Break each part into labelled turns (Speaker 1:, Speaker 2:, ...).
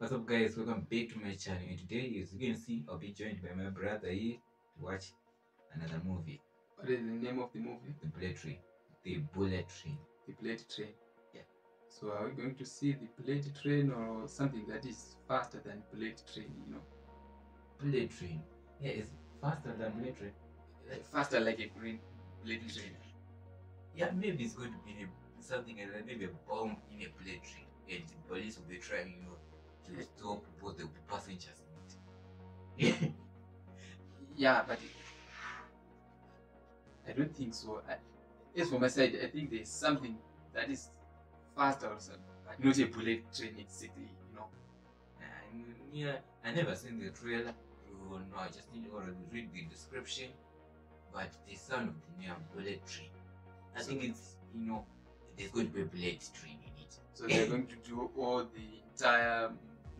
Speaker 1: What's up guys, welcome back to my channel and today as you can see I'll be joined by my brother here to watch another movie,
Speaker 2: What is the name of the movie?
Speaker 1: The Bullet Train. The Bullet Train.
Speaker 2: The Bullet Train.
Speaker 1: Yeah.
Speaker 2: So are we going to see the Bullet Train or something that is faster than Bullet Train? You know,
Speaker 1: Bullet Train. Yeah, it's faster than Bullet Train.
Speaker 2: like faster like a green Bullet Train.
Speaker 1: Yeah, maybe it's going to be something like maybe a bomb in a bullet train and the police will be trying, you know, to stop both the passengers.
Speaker 2: Yeah, but it, I don't think so. I, as for my side, I think there's something that is faster or something, but not a bullet train exactly. You know.
Speaker 1: And yeah, I never seen the trailer. Oh no, I just need to read the description. But the sound of the name bullet train. I think it's you know there's going to be a bullet train in it.
Speaker 2: So they're going to do all the entire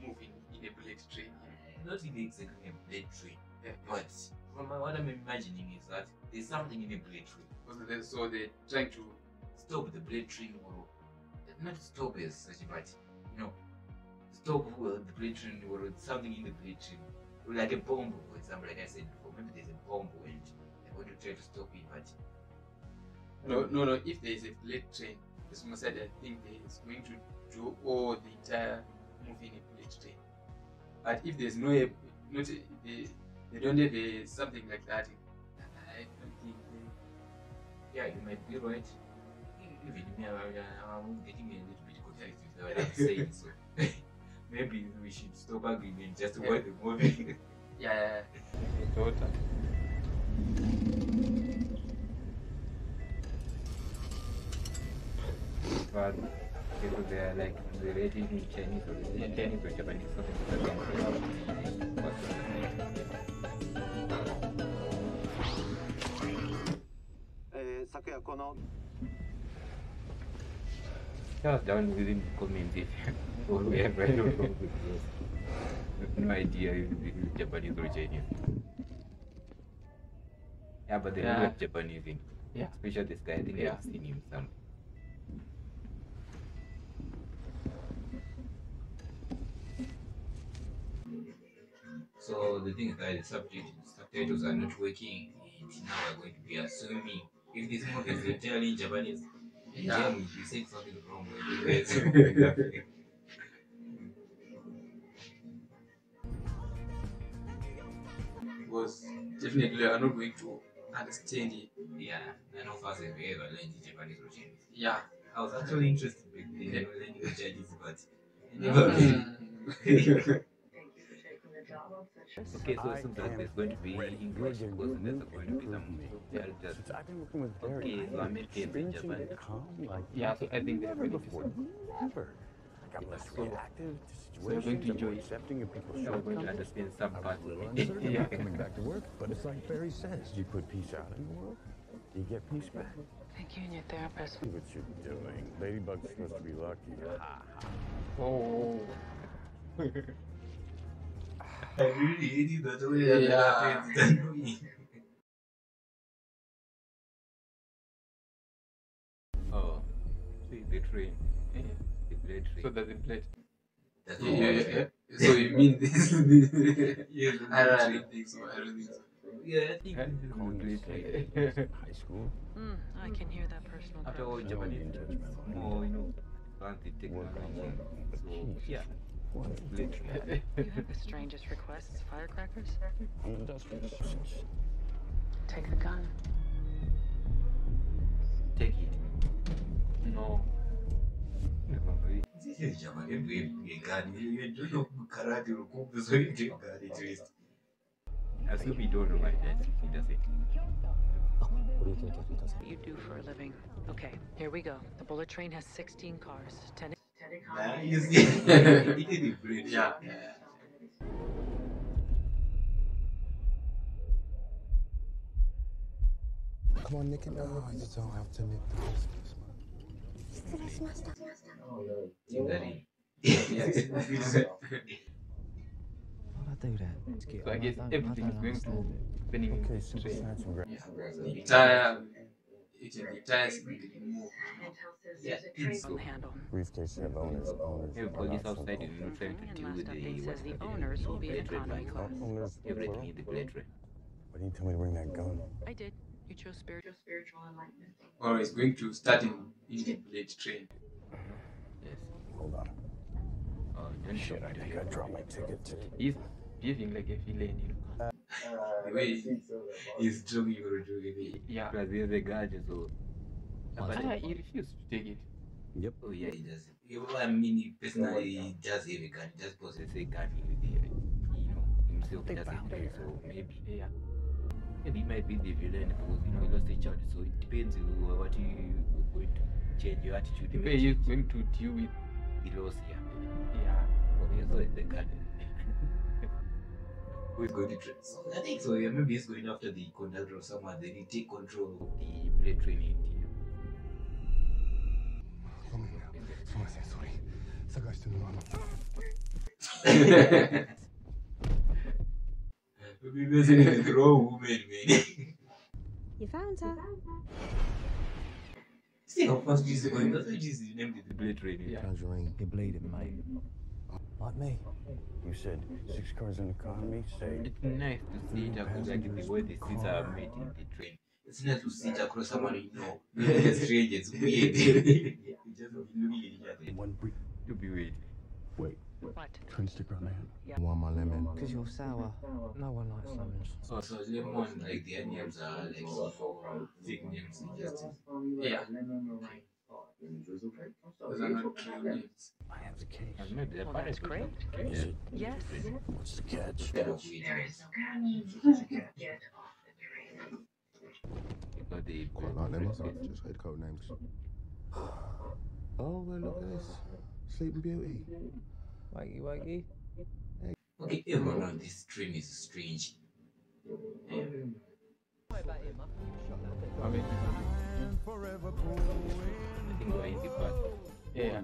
Speaker 2: movie in a bullet train.
Speaker 1: Uh, Not in exactly a bullet train,
Speaker 2: Yeah.
Speaker 1: but from what I'm imagining is that there's something in a bullet train.
Speaker 2: So they're, so they're trying to
Speaker 1: Stop the bullet train or not stop as such, but you know stop uh, the bullet train or something in the bullet train. Like a bomb, for example, like I said before, maybe there's a bomb and they're going to try to stop it, but
Speaker 2: No, no, no. If there is a bullet train, as Mama said, I think they is going to do all the entire movie in a bullet. But if there's no, not a, they, they don't have a, something like that, I don't think. They,
Speaker 1: yeah, you might be right. Even me, I'm getting a little bit confused with what I'm saying, so maybe we should stop arguing and just
Speaker 2: Yeah.
Speaker 1: watch the movie.
Speaker 2: yeah, daughter.
Speaker 1: but people they are like related in Chinese or Chinese or Japanese something like that. Yeah, down within community. we have right now. no idea if it's Japanese or Chinese. Yeah, but they
Speaker 2: yeah.
Speaker 1: look Japanese in.
Speaker 2: Yeah.
Speaker 1: Especially this guy, I think
Speaker 2: yeah.
Speaker 1: I've seen him somewhere. So the thing is that the subject subtitles are not working and now we're going to be assuming if this movie is entirely in Japanese,
Speaker 2: Yeah.
Speaker 1: then we'll be something wrong with you.
Speaker 2: Because definitely I'm not going to understand it.
Speaker 1: yeah, none of us have ever learned Japanese or Chinese.
Speaker 2: Yeah.
Speaker 1: I was actually interested in you learning the Chinese, but never. Okay, so it seems like there's going to be English because there's going to be some characters.
Speaker 3: Since I've been working with Derek,
Speaker 1: Okay, so
Speaker 3: I am
Speaker 1: in
Speaker 3: experiencing
Speaker 1: Japan.
Speaker 3: like
Speaker 2: Yeah, so I think they're
Speaker 3: never
Speaker 2: ready to
Speaker 3: before. Never. Like I'm less
Speaker 2: So-
Speaker 3: reactive to
Speaker 2: so you're going to enjoy-
Speaker 3: accepting of people's
Speaker 1: You're going to understand some parts of it.
Speaker 2: Yeah.
Speaker 3: coming back to work, but it's like Barry says, you put peace out in the world, you get peace back.
Speaker 4: Thank you and your therapist.
Speaker 3: See what you're doing. Ladybug's supposed to be lucky. Ha ha.
Speaker 2: Oh.
Speaker 1: I really hated that way
Speaker 2: that
Speaker 1: yeah.
Speaker 2: it's
Speaker 1: it's annoying. Oh, see the train.
Speaker 2: Yeah.
Speaker 1: The blade train.
Speaker 2: So that's the plate.
Speaker 1: That's
Speaker 2: Yeah, yeah, yeah. So you mean this?
Speaker 1: Yeah, the
Speaker 2: I,
Speaker 1: blade
Speaker 2: I
Speaker 1: train.
Speaker 2: don't think so. I don't think so.
Speaker 1: Yeah, I think
Speaker 2: Huh?
Speaker 1: this is the
Speaker 3: Calling
Speaker 1: blade
Speaker 3: it
Speaker 1: train.
Speaker 3: state. High school.
Speaker 4: Mm, I can hear that personal
Speaker 1: After all. Japanese
Speaker 3: being
Speaker 1: more, you know,
Speaker 3: anti-technology.
Speaker 1: So, yeah,
Speaker 3: What?
Speaker 1: blade.
Speaker 4: You have the strangest requests. Firecrackers?
Speaker 3: I'm industrious.
Speaker 4: Take the gun.
Speaker 1: Take it.
Speaker 2: No.
Speaker 1: This is Japanese way a gun. You don't know karate or kung fu, so you take gun at least. Assume you don't know my dad. He does it.
Speaker 4: Oh, what you do for a living. Okay, here we go. The bullet train has 16 cars. 10
Speaker 1: yeah, be. Yeah.
Speaker 2: yeah.
Speaker 3: Come on, Nick No, I you don't have to nick the biscuits, man.
Speaker 5: Oh,
Speaker 1: no.
Speaker 2: Too dirty. do that. Like, everything's going to spinning.
Speaker 3: Okay, so. Yeah.
Speaker 2: Yeah. The entire actually the tires will remove.
Speaker 1: Yeah, it's
Speaker 4: On handle.
Speaker 3: Briefcase have owners. Owners.
Speaker 1: Every police outside
Speaker 3: from
Speaker 1: is not trying to deal with the
Speaker 4: update says the owners will be in
Speaker 1: Plate
Speaker 4: economy class.
Speaker 3: Owners.
Speaker 1: Everything in the plate.
Speaker 3: Why didn't you tell me to bring that gun?
Speaker 4: I did. You chose spiritual. enlightenment.
Speaker 2: Or it's going to start in, in the plate train.
Speaker 1: Yes.
Speaker 3: Hold on.
Speaker 1: Oh, don't
Speaker 3: Shit, I
Speaker 1: me
Speaker 3: think I dropped my ticket too.
Speaker 2: He's behaving like a villain, you know. The way
Speaker 1: He's joking or joking.
Speaker 2: yeah.
Speaker 1: Plus, he has a gun, so.
Speaker 2: But uh, he refused to take it.
Speaker 1: Oh, yeah, he does. Yeah, well, I mean, he personally, he does have a gun. He just possesses a gun with the, you know, himself
Speaker 4: They
Speaker 1: just in
Speaker 4: found
Speaker 1: there.
Speaker 4: it.
Speaker 1: So maybe,
Speaker 2: Yeah.
Speaker 1: maybe he might be the villain because, you know, he lost a child. So it depends on what you are going to change your attitude.
Speaker 2: The way you're going to deal with,
Speaker 1: He lost, yeah.
Speaker 2: yeah.
Speaker 1: Oh, yeah, so the gun Who is going to try? So I think so. Yeah, maybe he's going after the conductor or someone. Then he take control of the plate train. in the-
Speaker 6: ごめんなすみませんそれ探してるのあの
Speaker 1: Maybe messing with the wrong woman, man.
Speaker 5: You found her.
Speaker 1: See how fast this is going. That's why Jesus named it the plate train.
Speaker 2: Yeah.
Speaker 3: Tangerine. You're bleeding, mate. Like me. You said six cars in economy. Say
Speaker 1: It's nice to see it across like the way the seats are made in the train. It's nice to sit across someone you know. It's strange, it's weird. you just be looking at each other.
Speaker 3: one brief.
Speaker 1: To be weird.
Speaker 3: Wait.
Speaker 4: What?
Speaker 6: train sticker on my hand
Speaker 4: Yeah.
Speaker 3: Want my lemon?
Speaker 7: Because you're sour. No one likes oh, lemons.
Speaker 1: So, so lemon, like their names are like so fake names. Just
Speaker 2: Yeah.
Speaker 3: I have the
Speaker 1: maybe the
Speaker 4: Well,
Speaker 1: parents
Speaker 4: that's great.
Speaker 3: Is it?
Speaker 4: Yes.
Speaker 3: What's the catch?
Speaker 1: Instead of weird names. Because they
Speaker 6: quite like them myself just heard code names oh well look at this Sleeping Beauty
Speaker 7: Wakey, wakey.
Speaker 1: Okay, everyone on this train is strange. Um,
Speaker 2: I mean,
Speaker 1: I think we're in the part.
Speaker 2: yeah.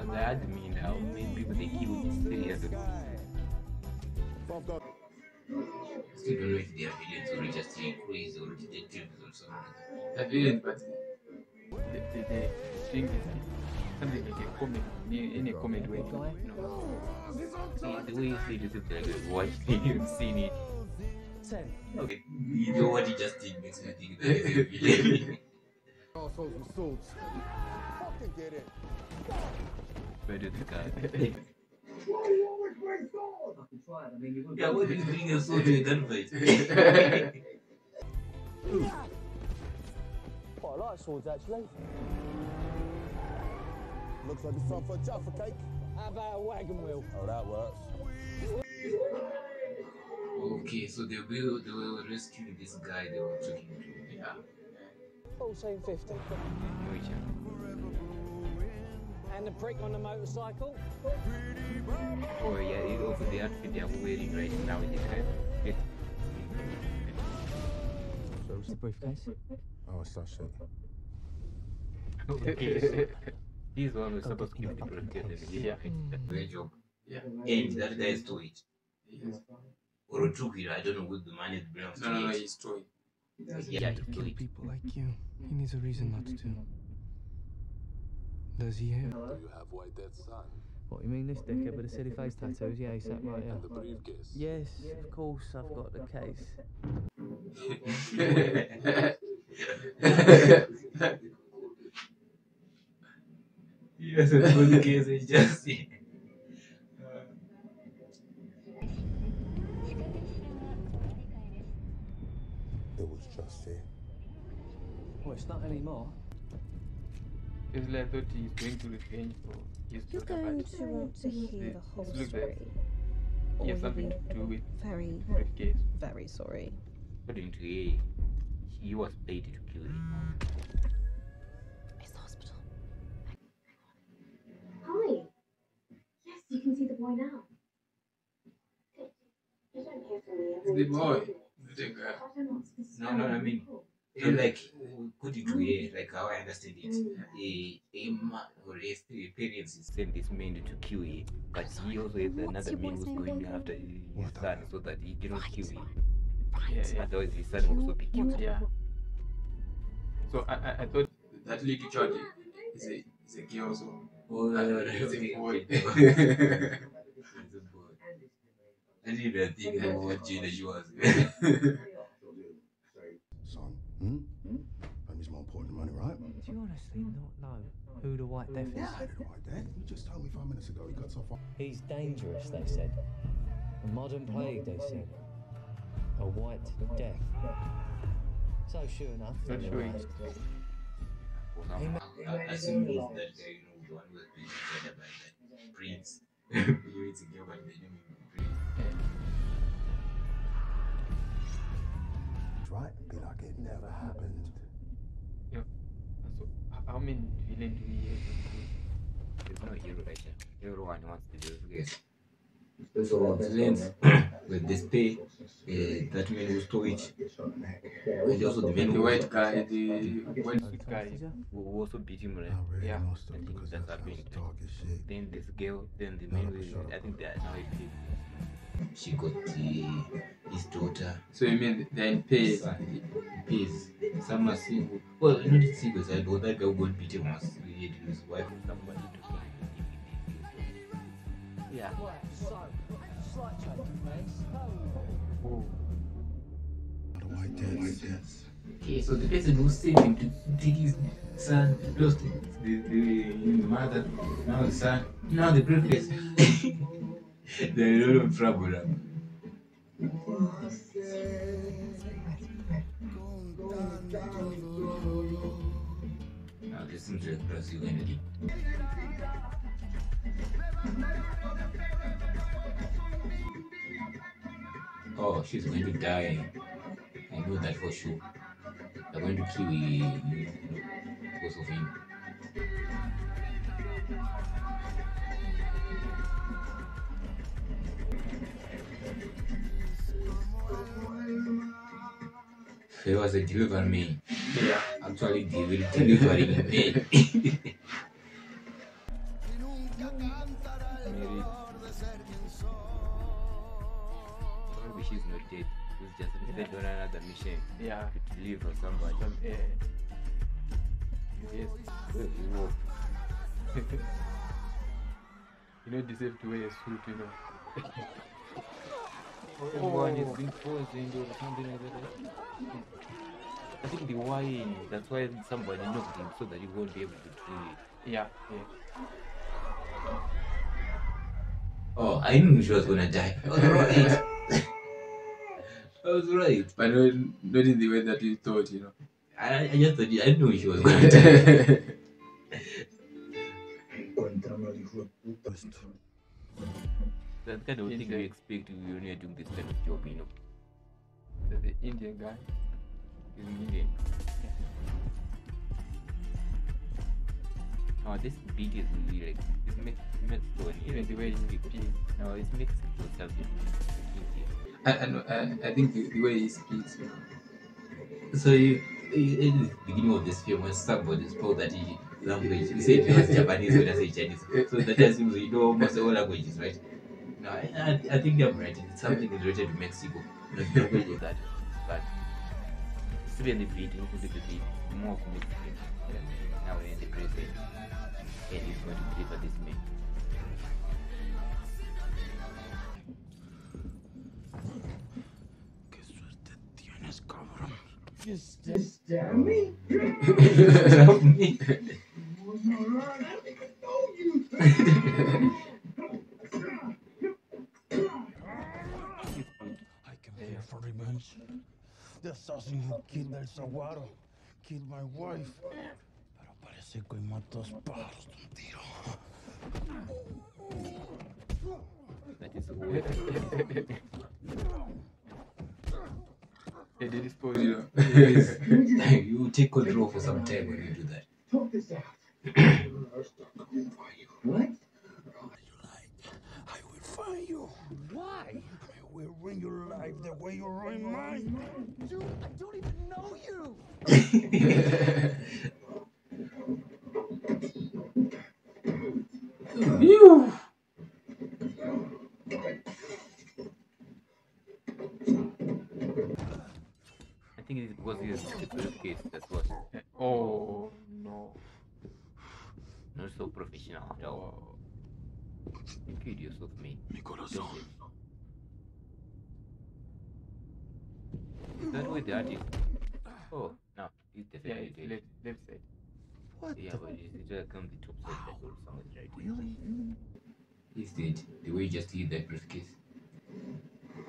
Speaker 1: And the admin now, maybe people they kill this serious. Still don't know if they are villains or just crazy or detectives or something.
Speaker 2: But the, the, the thing is something like a comedy, in a comedy way. You know.
Speaker 1: See, the way you say this is like you've watched it, you've seen it. Okay, you know what he just did makes me think that he's a
Speaker 6: assholes with swords. Fucking get it.
Speaker 1: Better the guy. Yeah, what do you bring a sword to a gunfight?
Speaker 7: Quite like swords, actually.
Speaker 6: looks like it's time for a jaffa cake.
Speaker 7: How about a wagon wheel?
Speaker 6: oh that works
Speaker 1: okay, so they will they were rescuing this guy they were talking to.
Speaker 2: Yeah.
Speaker 7: 1450.
Speaker 1: Know each other.
Speaker 7: And the prick on the motorcycle?
Speaker 1: Oh yeah, it also the outfit they are wearing right now is kind of it.
Speaker 7: The briefcase.
Speaker 6: oh it's that shit
Speaker 1: Okay, so this one was supposed to keep the briefcase
Speaker 2: Yeah.
Speaker 1: Great job.
Speaker 2: Yeah.
Speaker 1: And that guy stole it.
Speaker 2: Yes.
Speaker 1: Or took it, I don't know what the money belongs
Speaker 2: No, no, no,
Speaker 1: to
Speaker 2: he's true.
Speaker 1: it. Yeah, he stole it.
Speaker 8: people like you. He needs a reason not to. Does he have?
Speaker 6: do you have White Death son
Speaker 7: What, do you mean this dickhead with the silly face tattoos? Yeah, he sat right here.
Speaker 6: and the briefcase
Speaker 7: Yes, of course, I've got the case.
Speaker 1: Yes, it's for the case, it's just
Speaker 6: it was just it
Speaker 7: Well, it's not anymore.
Speaker 2: It's like I thought he's going to revenge for his
Speaker 5: You're going to want to hear the whole story.
Speaker 2: like
Speaker 5: Or
Speaker 2: he has something to do with
Speaker 5: very,
Speaker 2: briefcase.
Speaker 5: very sorry.
Speaker 1: According to A, he was paid to kill him.
Speaker 5: It's the hospital.
Speaker 9: Hi. Yes, you can see the boy now. Good. You don't hear from me
Speaker 2: It's the boy,
Speaker 9: ten minutes.
Speaker 2: girl.
Speaker 9: I don't know what's this
Speaker 1: No, no, I mean,
Speaker 9: Cool.
Speaker 1: You know, like, according to her, like how I understand it, a, a man or a st- parents send this man to kill her, but he also has another man who's going after his son so that he cannot kill him.
Speaker 2: Yeah, yeah.
Speaker 1: Otherwise, his son will also be killed.
Speaker 2: Yeah. So I, I, I thought that little child is a is a girl, so
Speaker 1: Oh, it's
Speaker 2: it's a boy.
Speaker 1: It's a boy. I didn't even think that what gender she was.
Speaker 6: Son, hmm? Money's more important than money, right?
Speaker 7: Do you honestly not know who the White Death is?
Speaker 6: Yeah, I don't know why, Dad. You just told me five minutes ago he cuts off.
Speaker 10: He's dangerous, they said. A modern plague, they said. A white death. So sure enough,
Speaker 2: Not
Speaker 10: they
Speaker 2: sure.
Speaker 10: asked,
Speaker 6: Right? Be like it never happened.
Speaker 2: Yeah. So how many villains do we have?
Speaker 1: There's no hero right here. Everyone wants to do this. So villains with this pay, uh, that man who stole it, and also the man
Speaker 2: The white guy, the white guy.
Speaker 1: who who also beat him, right?
Speaker 6: Really
Speaker 2: Yeah.
Speaker 6: lost
Speaker 1: I think that's
Speaker 6: that
Speaker 1: happened.
Speaker 6: was dark as shit.
Speaker 1: Then this girl, then the
Speaker 6: No,
Speaker 1: man
Speaker 6: no,
Speaker 1: who,
Speaker 6: shut up.
Speaker 1: I think they are now a pig. She got the, his daughter.
Speaker 2: So you mean they're in pay?
Speaker 1: Son, uh, pays. Some are single. Well, not the single side, but that guy who got beaten once. he had his wife or somebody to Yeah.
Speaker 2: Oh.
Speaker 6: The white death.
Speaker 1: Okay, so the person who saved him to take his son lost the, the, the mother, now the son, now the princess. They're in a lot of trouble now. Like Brazil energy. Oh, she's going to die. I know that for sure. They're going to kill you because of him. He was a deliver me.
Speaker 2: Yeah.
Speaker 1: Actually, they will delivering me. Maybe. Maybe she's not dead. She's just needed on another mission
Speaker 2: Yeah.
Speaker 1: to deliver somebody.
Speaker 2: Some, uh, yes.
Speaker 1: Well, you know,
Speaker 2: You know, deserve to wear a suit, you know.
Speaker 1: Someone is being poisoned or something like that. I think the wine, that's why somebody knocked him so that he won't be able to drink it.
Speaker 2: Yeah, yeah.
Speaker 1: Oh, I knew she was gonna die. I was right. I was right.
Speaker 2: But not, not in the way that you thought, you know.
Speaker 1: I, I just thought, I knew she was gonna die. That kind of thing you expect when you're doing this kind of job, you know.
Speaker 2: the, the Indian guy.
Speaker 1: He's an Indian. Oh, this beat is really like, it's Mex- Mexico. and
Speaker 2: Even the way he
Speaker 1: people.
Speaker 2: speaks.
Speaker 1: No, it's Mexico something.
Speaker 2: I, I, know, I, I think the, the way he speaks, you know.
Speaker 1: So you, you- in the beginning of this film, when somebody spoke that he language, he said it was Japanese when I say Chinese. So that assumes you know almost all languages, right? No, I, I, I think I'm right. It's something related to Mexico. Like the way of that, but even the beating could be the more of Mexican. Now we're in the present, and he's going to deliver this man.
Speaker 6: Stab me?
Speaker 1: Help me.
Speaker 6: I came here for revenge. The assassin who killed El Saguaro killed my wife. Pero parece que hoy mató dos pájaros de un tiro.
Speaker 1: That is weird.
Speaker 2: They did dispose, you know.
Speaker 1: you take control for some time when you do that.
Speaker 11: Talk this out.
Speaker 6: what? I will find you. Why? I will bring ruin your life the way you ruin mine. Dude, I don't even know you.
Speaker 1: Phew. I think it was his briefcase that was uh,
Speaker 2: Oh no.
Speaker 1: not so professional at all. You killed yourself, mate.
Speaker 6: Mi corazón.
Speaker 1: Is that where the artist? Oh, no, he's
Speaker 2: Yeah,
Speaker 1: definitely
Speaker 2: it's
Speaker 1: dead.
Speaker 2: left, left side.
Speaker 6: What
Speaker 1: Yeah,
Speaker 6: the?
Speaker 1: but it's it's just come the top side that or something right
Speaker 6: Really?
Speaker 1: He's dead. The way you just hit that briefcase.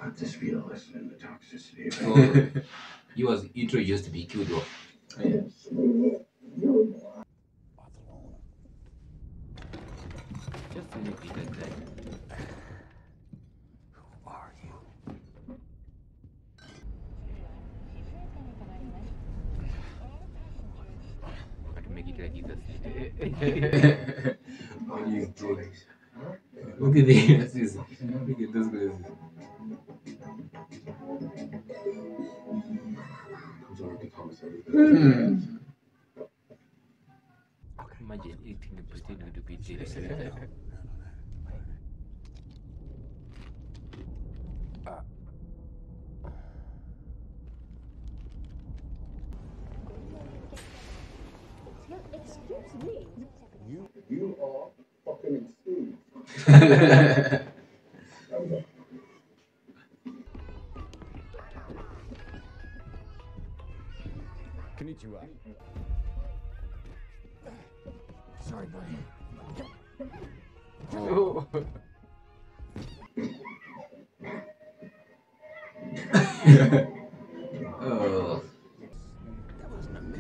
Speaker 3: Let this be a lesson in the toxicity of oh.
Speaker 1: So he was introduced to be killed off. Just
Speaker 6: Why are you
Speaker 1: trolling? Look at this. Look at this guy. Imagine eating a potato to be
Speaker 3: jelly.
Speaker 6: Sorry, buddy.
Speaker 2: Oh.
Speaker 1: Oh.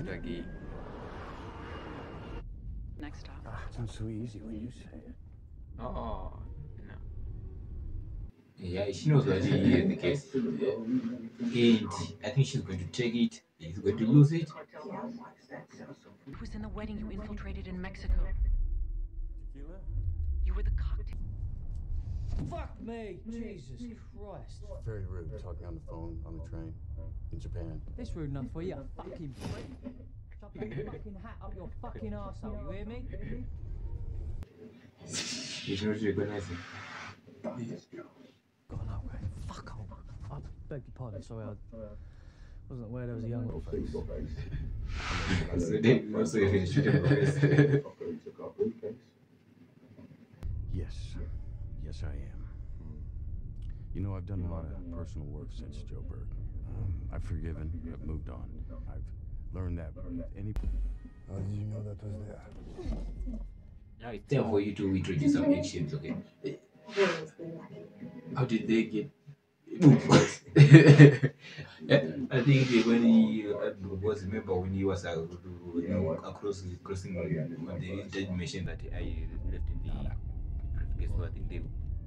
Speaker 1: Lagi.
Speaker 4: Next stop.
Speaker 3: Ah, Sounds so easy when you say it.
Speaker 2: Oh. No.
Speaker 1: Yeah, she knows what she is the case. And I think she's going to take it. He's going to lose it.
Speaker 4: Who was in the wedding you infiltrated in Mexico? You were the cocktail.
Speaker 10: Fuck me! Jesus Christ.
Speaker 3: Very rude talking on the phone on the train in Japan.
Speaker 10: This rude enough for you, fucking prick. Shove that fucking hat up your fucking arsehole, you hear me?
Speaker 1: You should not recognize him.
Speaker 10: Got an upgrade. Fuck off. I beg your pardon, sorry, I wasn't aware there was a young little face.
Speaker 1: So then also you can shoot him in the face.
Speaker 3: Yes, yes, I am. You know, I've done a lot of personal work since Joburg. Um, I've forgiven, I've moved on. I've learned that any.
Speaker 6: How did you know that was there?
Speaker 1: Now it's time for you to introduce some actions, okay? How did they get moved first? I think they, when he uh, was remember when he was uh, you know across crossing when they did mention that I left in the briefcase, so I think they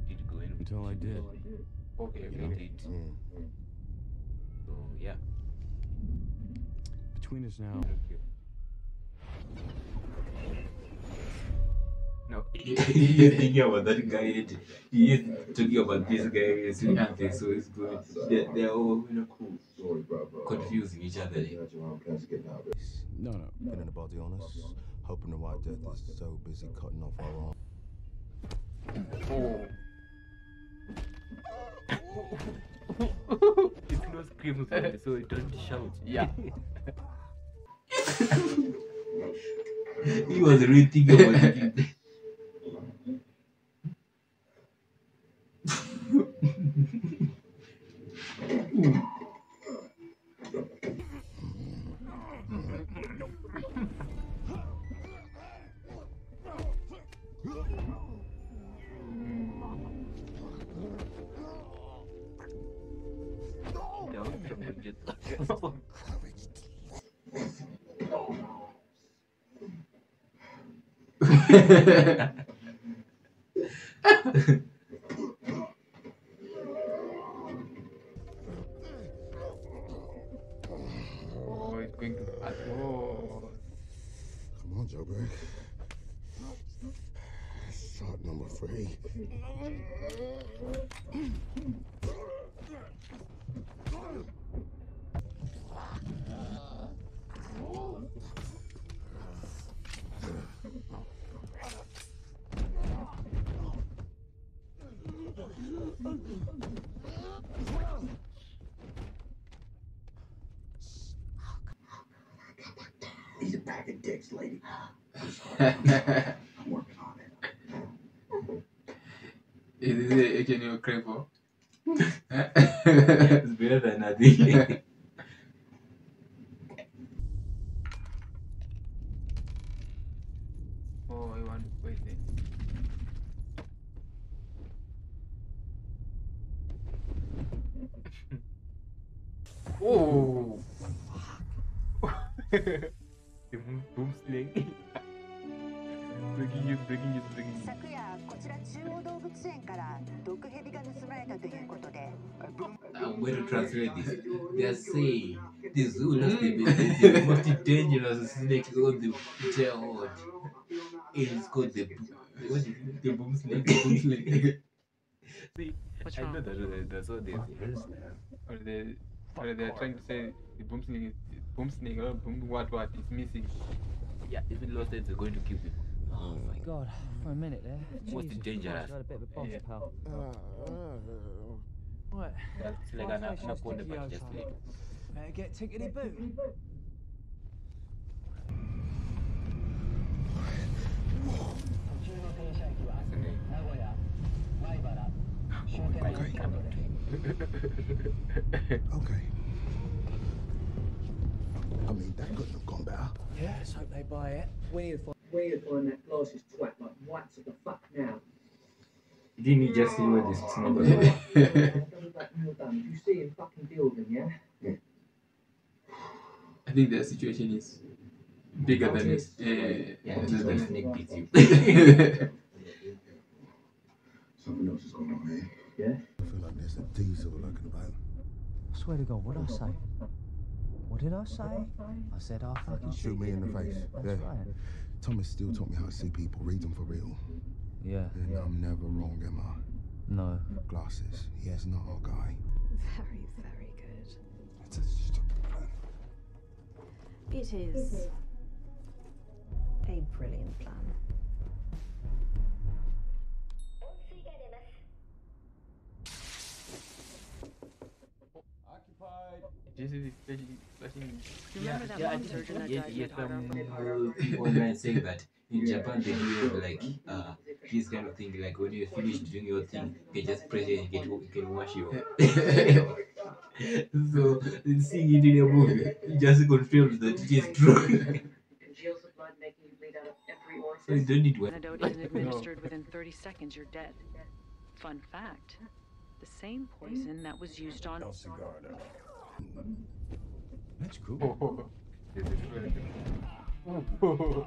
Speaker 1: did go in
Speaker 3: Until I did.
Speaker 2: Okay,
Speaker 1: They
Speaker 2: okay.
Speaker 1: did. So yeah.
Speaker 3: Between us now,
Speaker 1: No, is thinking about that guy. is talking about this guy. Is okay, so it's good. They're, they're all confusing each other.
Speaker 3: no, no.
Speaker 6: Been about the honest, hoping the White Death is so busy cutting off our arm.
Speaker 2: Oh.
Speaker 1: It's no screams, so it don't shout.
Speaker 2: Yeah.
Speaker 1: he was really thinking about it.
Speaker 2: 여기서 음.
Speaker 6: 뵙겠다. Shot number three.
Speaker 12: Dicks, lady. I'm working on it.
Speaker 2: Is it a can you
Speaker 1: it's better than nothing. I'm to translate this. They are saying the zoo lost the, the, the most dangerous snake on the entire world. And it's called the, what is it? The boom snake. The boom snake. See,
Speaker 4: What's
Speaker 1: I know that, that's what they say.
Speaker 2: Or they or they're trying to say the boom snake is boom snake or boom what what is missing.
Speaker 1: Yeah, if it lost it, it's going to kill people.
Speaker 10: Oh my god, for a minute there.
Speaker 1: Most
Speaker 10: Jesus
Speaker 1: dangerous.
Speaker 10: Christ, I had a bit of a boss
Speaker 1: Yeah.
Speaker 10: pal. Uh, uh, Right.
Speaker 1: It's like an anaconda, but just like.
Speaker 10: Better uh, get tickety boo.
Speaker 6: Okay. I mean, that couldn't have gone better.
Speaker 10: Yeah, let's hope they buy it. We need to find.
Speaker 13: Where you find that glasses twat like whites of the fuck now?
Speaker 1: Didn't he just see what this smoke was
Speaker 13: Done
Speaker 1: about?
Speaker 13: with that Neil Dunn. You see him fucking deal with him, yeah?
Speaker 2: I think the situation is bigger than it. Uh,
Speaker 1: Yeah,
Speaker 2: than
Speaker 1: just
Speaker 2: than-
Speaker 1: the snake beats you.
Speaker 12: Something else is going on here.
Speaker 13: Yeah?
Speaker 6: I feel like there's a diesel lurking about.
Speaker 10: I swear to God, what did I say? What did I say? I said I fucking
Speaker 6: Shoot me in the face.
Speaker 10: That's
Speaker 6: yeah.
Speaker 10: right.
Speaker 6: Thomas still taught me how to see people, read them for real.
Speaker 10: Yeah.
Speaker 6: And I'm never wrong, am I?
Speaker 10: No.
Speaker 6: Glasses. He is not our guy.
Speaker 5: Very, very good.
Speaker 6: It's a stupid plan.
Speaker 5: It is a brilliant plan.
Speaker 2: This is flashing, flashing.
Speaker 4: You remember that one surgeon that
Speaker 1: yeah,
Speaker 4: died
Speaker 1: yeah,
Speaker 4: with heart
Speaker 1: some
Speaker 4: operation?
Speaker 1: uh, people online saying that in Japan they do have like uh this kind of thing like when you finish doing your thing you can just press it and get you can wash your so seeing it in a movie it just confirms that it is true
Speaker 13: blood, making you bleed out of every
Speaker 1: so you
Speaker 13: orifice.
Speaker 1: don't need one
Speaker 4: Antidote isn't administered within 30 seconds, you're dead. Fun fact the same poison that was used on.
Speaker 3: El Cigarro. That's cool.
Speaker 2: Oh, this Oh.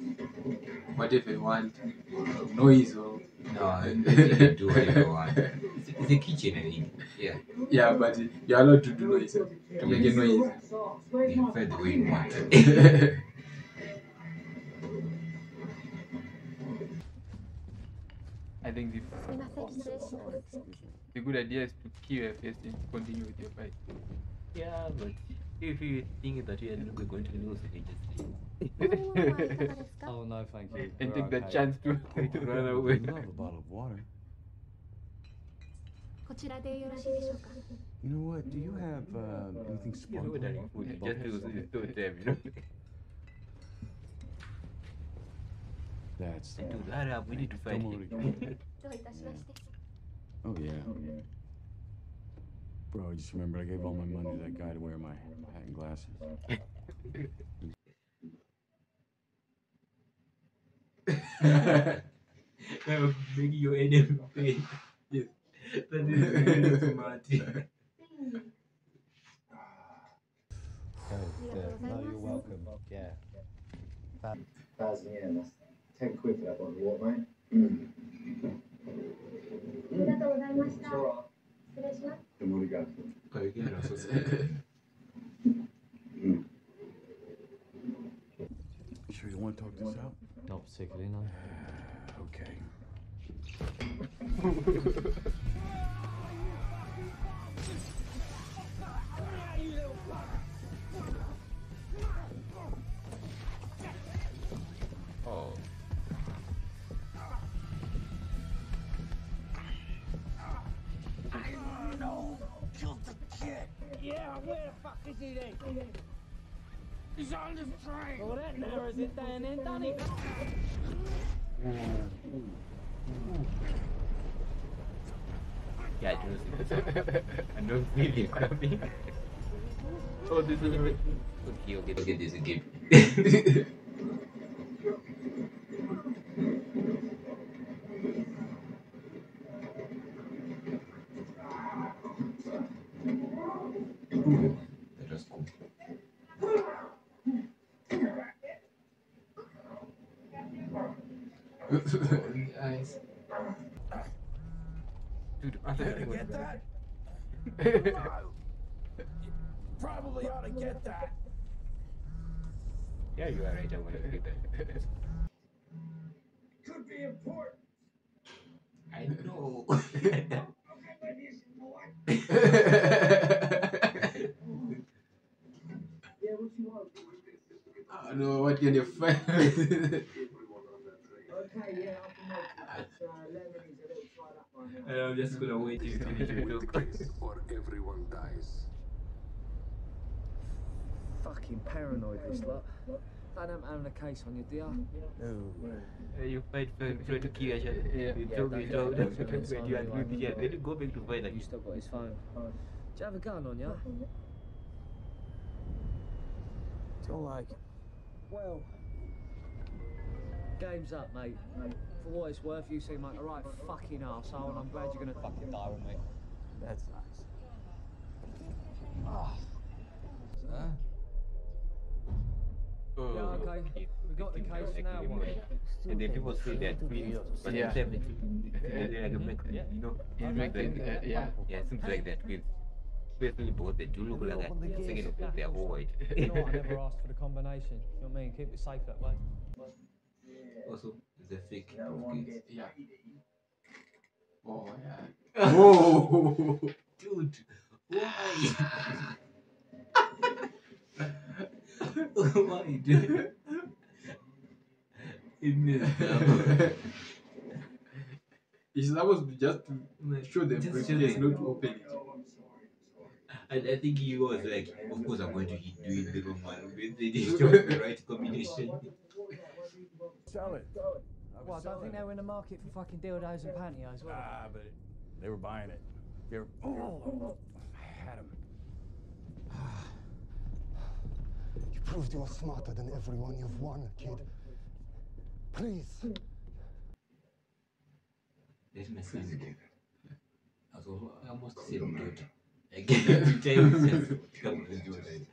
Speaker 2: room, you are allowed to do whatever you want, noise or
Speaker 1: no you can do whatever you want. It's, it's a kitchen I think. Yeah.
Speaker 2: Yeah, but you're allowed to do noise eh? to make a noise.
Speaker 1: in fact the way you want.
Speaker 2: I think the, the good idea is to kill your face and continue with your fight.
Speaker 1: yeah but if you think that we are going to lose, we just leave.
Speaker 10: oh no, thank you.
Speaker 2: And take the chance to, to run away.
Speaker 3: Another bottle of water. You know what? Do you have uh, anything
Speaker 1: spotted? Just to, to them, you know.
Speaker 3: That's.
Speaker 1: Up, uh, uh, we need to
Speaker 3: oh yeah. Bro, I just remember I gave all my money to that guy to wear my hat and glasses.
Speaker 1: I'm making your enemy pay yes that is very smart
Speaker 10: Oh, yeah. No, you're welcome. Yeah.
Speaker 12: Thousand yen, that's ten quid for that bottle of water, mate.
Speaker 9: ありがとうございました
Speaker 12: Te
Speaker 1: morigaste. Ay, qué.
Speaker 3: Sure you want to talk this out?
Speaker 10: Not particularly, no.
Speaker 3: okay.
Speaker 14: Yeah, where the fuck is he then? He's on this train. Well, that narrows it down then, doesn't it?
Speaker 1: Yeah, Joseph. I know really crappy.
Speaker 2: Oh, this is a
Speaker 1: Okay, okay, okay, this is a game. That was cool.
Speaker 2: Dude, I think
Speaker 12: get that? Probably ought to get that.
Speaker 1: Yeah, you are right. I want to get that.
Speaker 12: Could be important.
Speaker 1: I know.
Speaker 15: Yeah, what you want?
Speaker 2: I know what can you find.
Speaker 15: Okay, yeah, I can make it. But, uh, Lemon's a little tied up right now.
Speaker 1: I'm just gonna wait till you finish your look.
Speaker 6: or everyone dies.
Speaker 10: Fucking paranoid, this lot. I don't have having a case on you, do you?
Speaker 1: Uh, you fight for try to kill each other.
Speaker 10: Yeah,
Speaker 1: You
Speaker 10: yeah,
Speaker 1: talk,
Speaker 10: don't
Speaker 1: you
Speaker 10: get
Speaker 1: talk,
Speaker 10: it.
Speaker 1: when
Speaker 10: It's
Speaker 1: you
Speaker 10: on
Speaker 1: are
Speaker 10: anyway.
Speaker 1: good, yeah, then you go back to fight
Speaker 10: You still got his phone. Do you have a gun on you?
Speaker 12: Don't like it.
Speaker 10: Well, game's up, mate. For what it's worth, you seem like a right fucking arsehole, and I'm glad you're gonna fucking die with me.
Speaker 12: That's nice.
Speaker 10: Ah.
Speaker 12: Sir?
Speaker 10: Yeah, okay. We got the case now. What?
Speaker 1: And then people say that twins, but
Speaker 2: Yeah.
Speaker 1: yeah. them, they're like a make,
Speaker 10: Yeah.
Speaker 1: you know,
Speaker 2: Yeah,
Speaker 1: it seems like,
Speaker 2: uh, yeah.
Speaker 1: yeah, it seems like that twins. Especially both they do look like that. Second of all, they're white.
Speaker 16: You know what? I never asked for the combination. You know what I mean? Keep it safe that way.
Speaker 1: Also, it's a fake
Speaker 15: That
Speaker 1: of kids.
Speaker 2: Yeah. Oh, yeah.
Speaker 1: Whoa! Dude, why? why, dude? It missed them.
Speaker 2: It's supposed to just to show them
Speaker 1: Just
Speaker 2: briefcase,
Speaker 1: show
Speaker 2: not to open it.
Speaker 1: And I think he was like, of course I'm going to hit doing the wrong one. They did chose the right combination.
Speaker 12: Sell it.
Speaker 16: Well, I don't think they were in the market for fucking dildos and pantyhose, were
Speaker 3: Ah, but it, they were buying it. They were. Oh, I had them.
Speaker 6: You proved you're smarter than everyone you've won, kid. Please.
Speaker 1: Let my son go. I was almost said daughter. Again, every time he says, come on, daughter.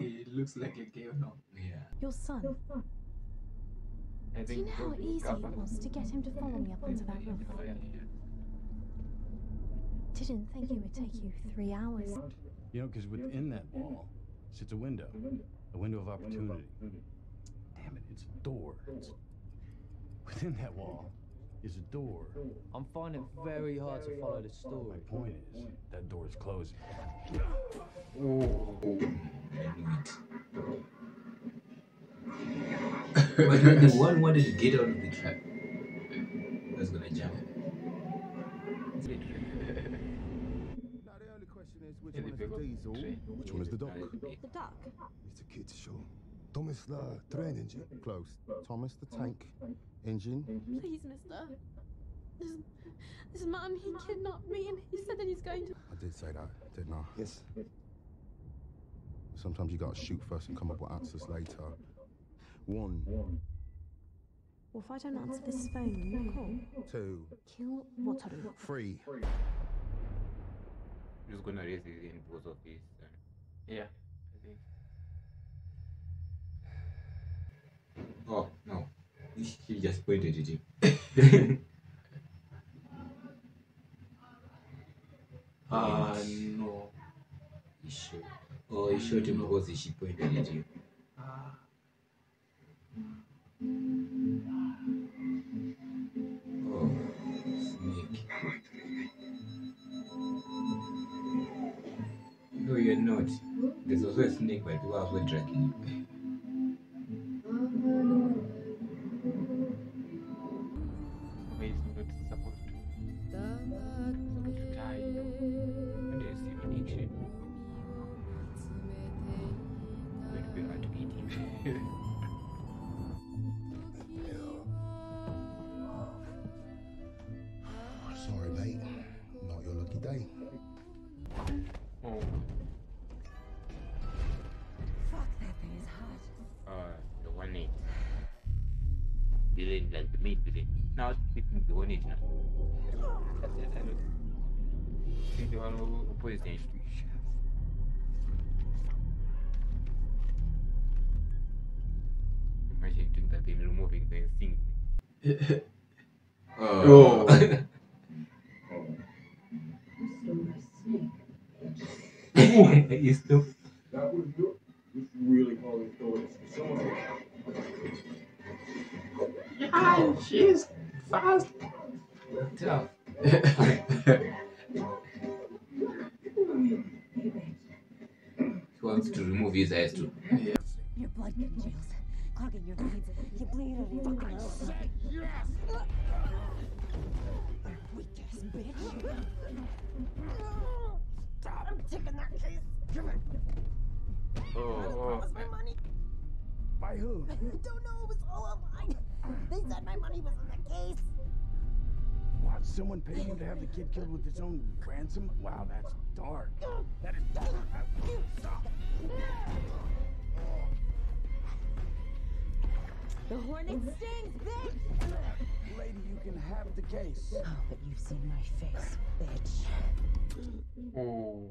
Speaker 2: It looks like a girl now.
Speaker 1: Yeah.
Speaker 17: Your son.
Speaker 1: I
Speaker 17: Do you know how easy it was to get him to follow me up onto that roof? Didn't think it would take you three hours.
Speaker 3: You know, because within that wall sits a window, a window of opportunity. Damn it, it's a door. It's, within that wall is a door.
Speaker 10: I'm finding it very hard to follow the story.
Speaker 3: My point is, that door is closing.
Speaker 1: but when the one wanted to get out of the trap, was gonna jump.
Speaker 6: Now the only question is which one is the
Speaker 2: go
Speaker 6: diesel, which one is the dock?
Speaker 17: The duck.
Speaker 6: It's a kid's show. Thomas uh, the train engine. Close. Thomas the tank engine.
Speaker 17: Please, mister. This, this man, he kidnapped me and he said that he's going to.
Speaker 6: I did say that, didn't I? Yes. Sometimes you gotta shoot first and come up with answers later. One,
Speaker 17: Well, if I don't answer this phone, you call.
Speaker 6: two,
Speaker 17: Kill Wataru.
Speaker 6: three.
Speaker 1: He was gonna raise his hand because of his son.
Speaker 2: Yeah.
Speaker 1: Oh, no. He just pointed at him. Ah, no. He shot. Oh, he shot him because she pointed at him.
Speaker 2: Ah.
Speaker 1: Oh, snake. No, you're not. There's also a snake, but people are also dragging you. Think the one who opposed the Imagine doing that thing, removing the thing.
Speaker 2: Oh.
Speaker 1: you still.
Speaker 12: That was your. It's really calling authorities. Someone.
Speaker 2: Yeah, she's fast.
Speaker 1: Tough. He wants to remove his eyes too.
Speaker 2: Yeah.
Speaker 17: Your blood congeals, clogging your veins. You bleed out of your nose. Weak ass bitch. Stop! I'm taking that case. Give it.
Speaker 2: Oh. oh.
Speaker 17: What's my money?
Speaker 6: By who?
Speaker 17: I don't know. It was all online. They said my money was in the case.
Speaker 6: What? Someone paid you to have the kid killed with his own ransom? Wow, that's dark. That is dark. Stop.
Speaker 17: The hornet stings, bitch.
Speaker 6: Lady, you can have the case.
Speaker 17: Oh, but you've seen my face, bitch.
Speaker 2: Oh.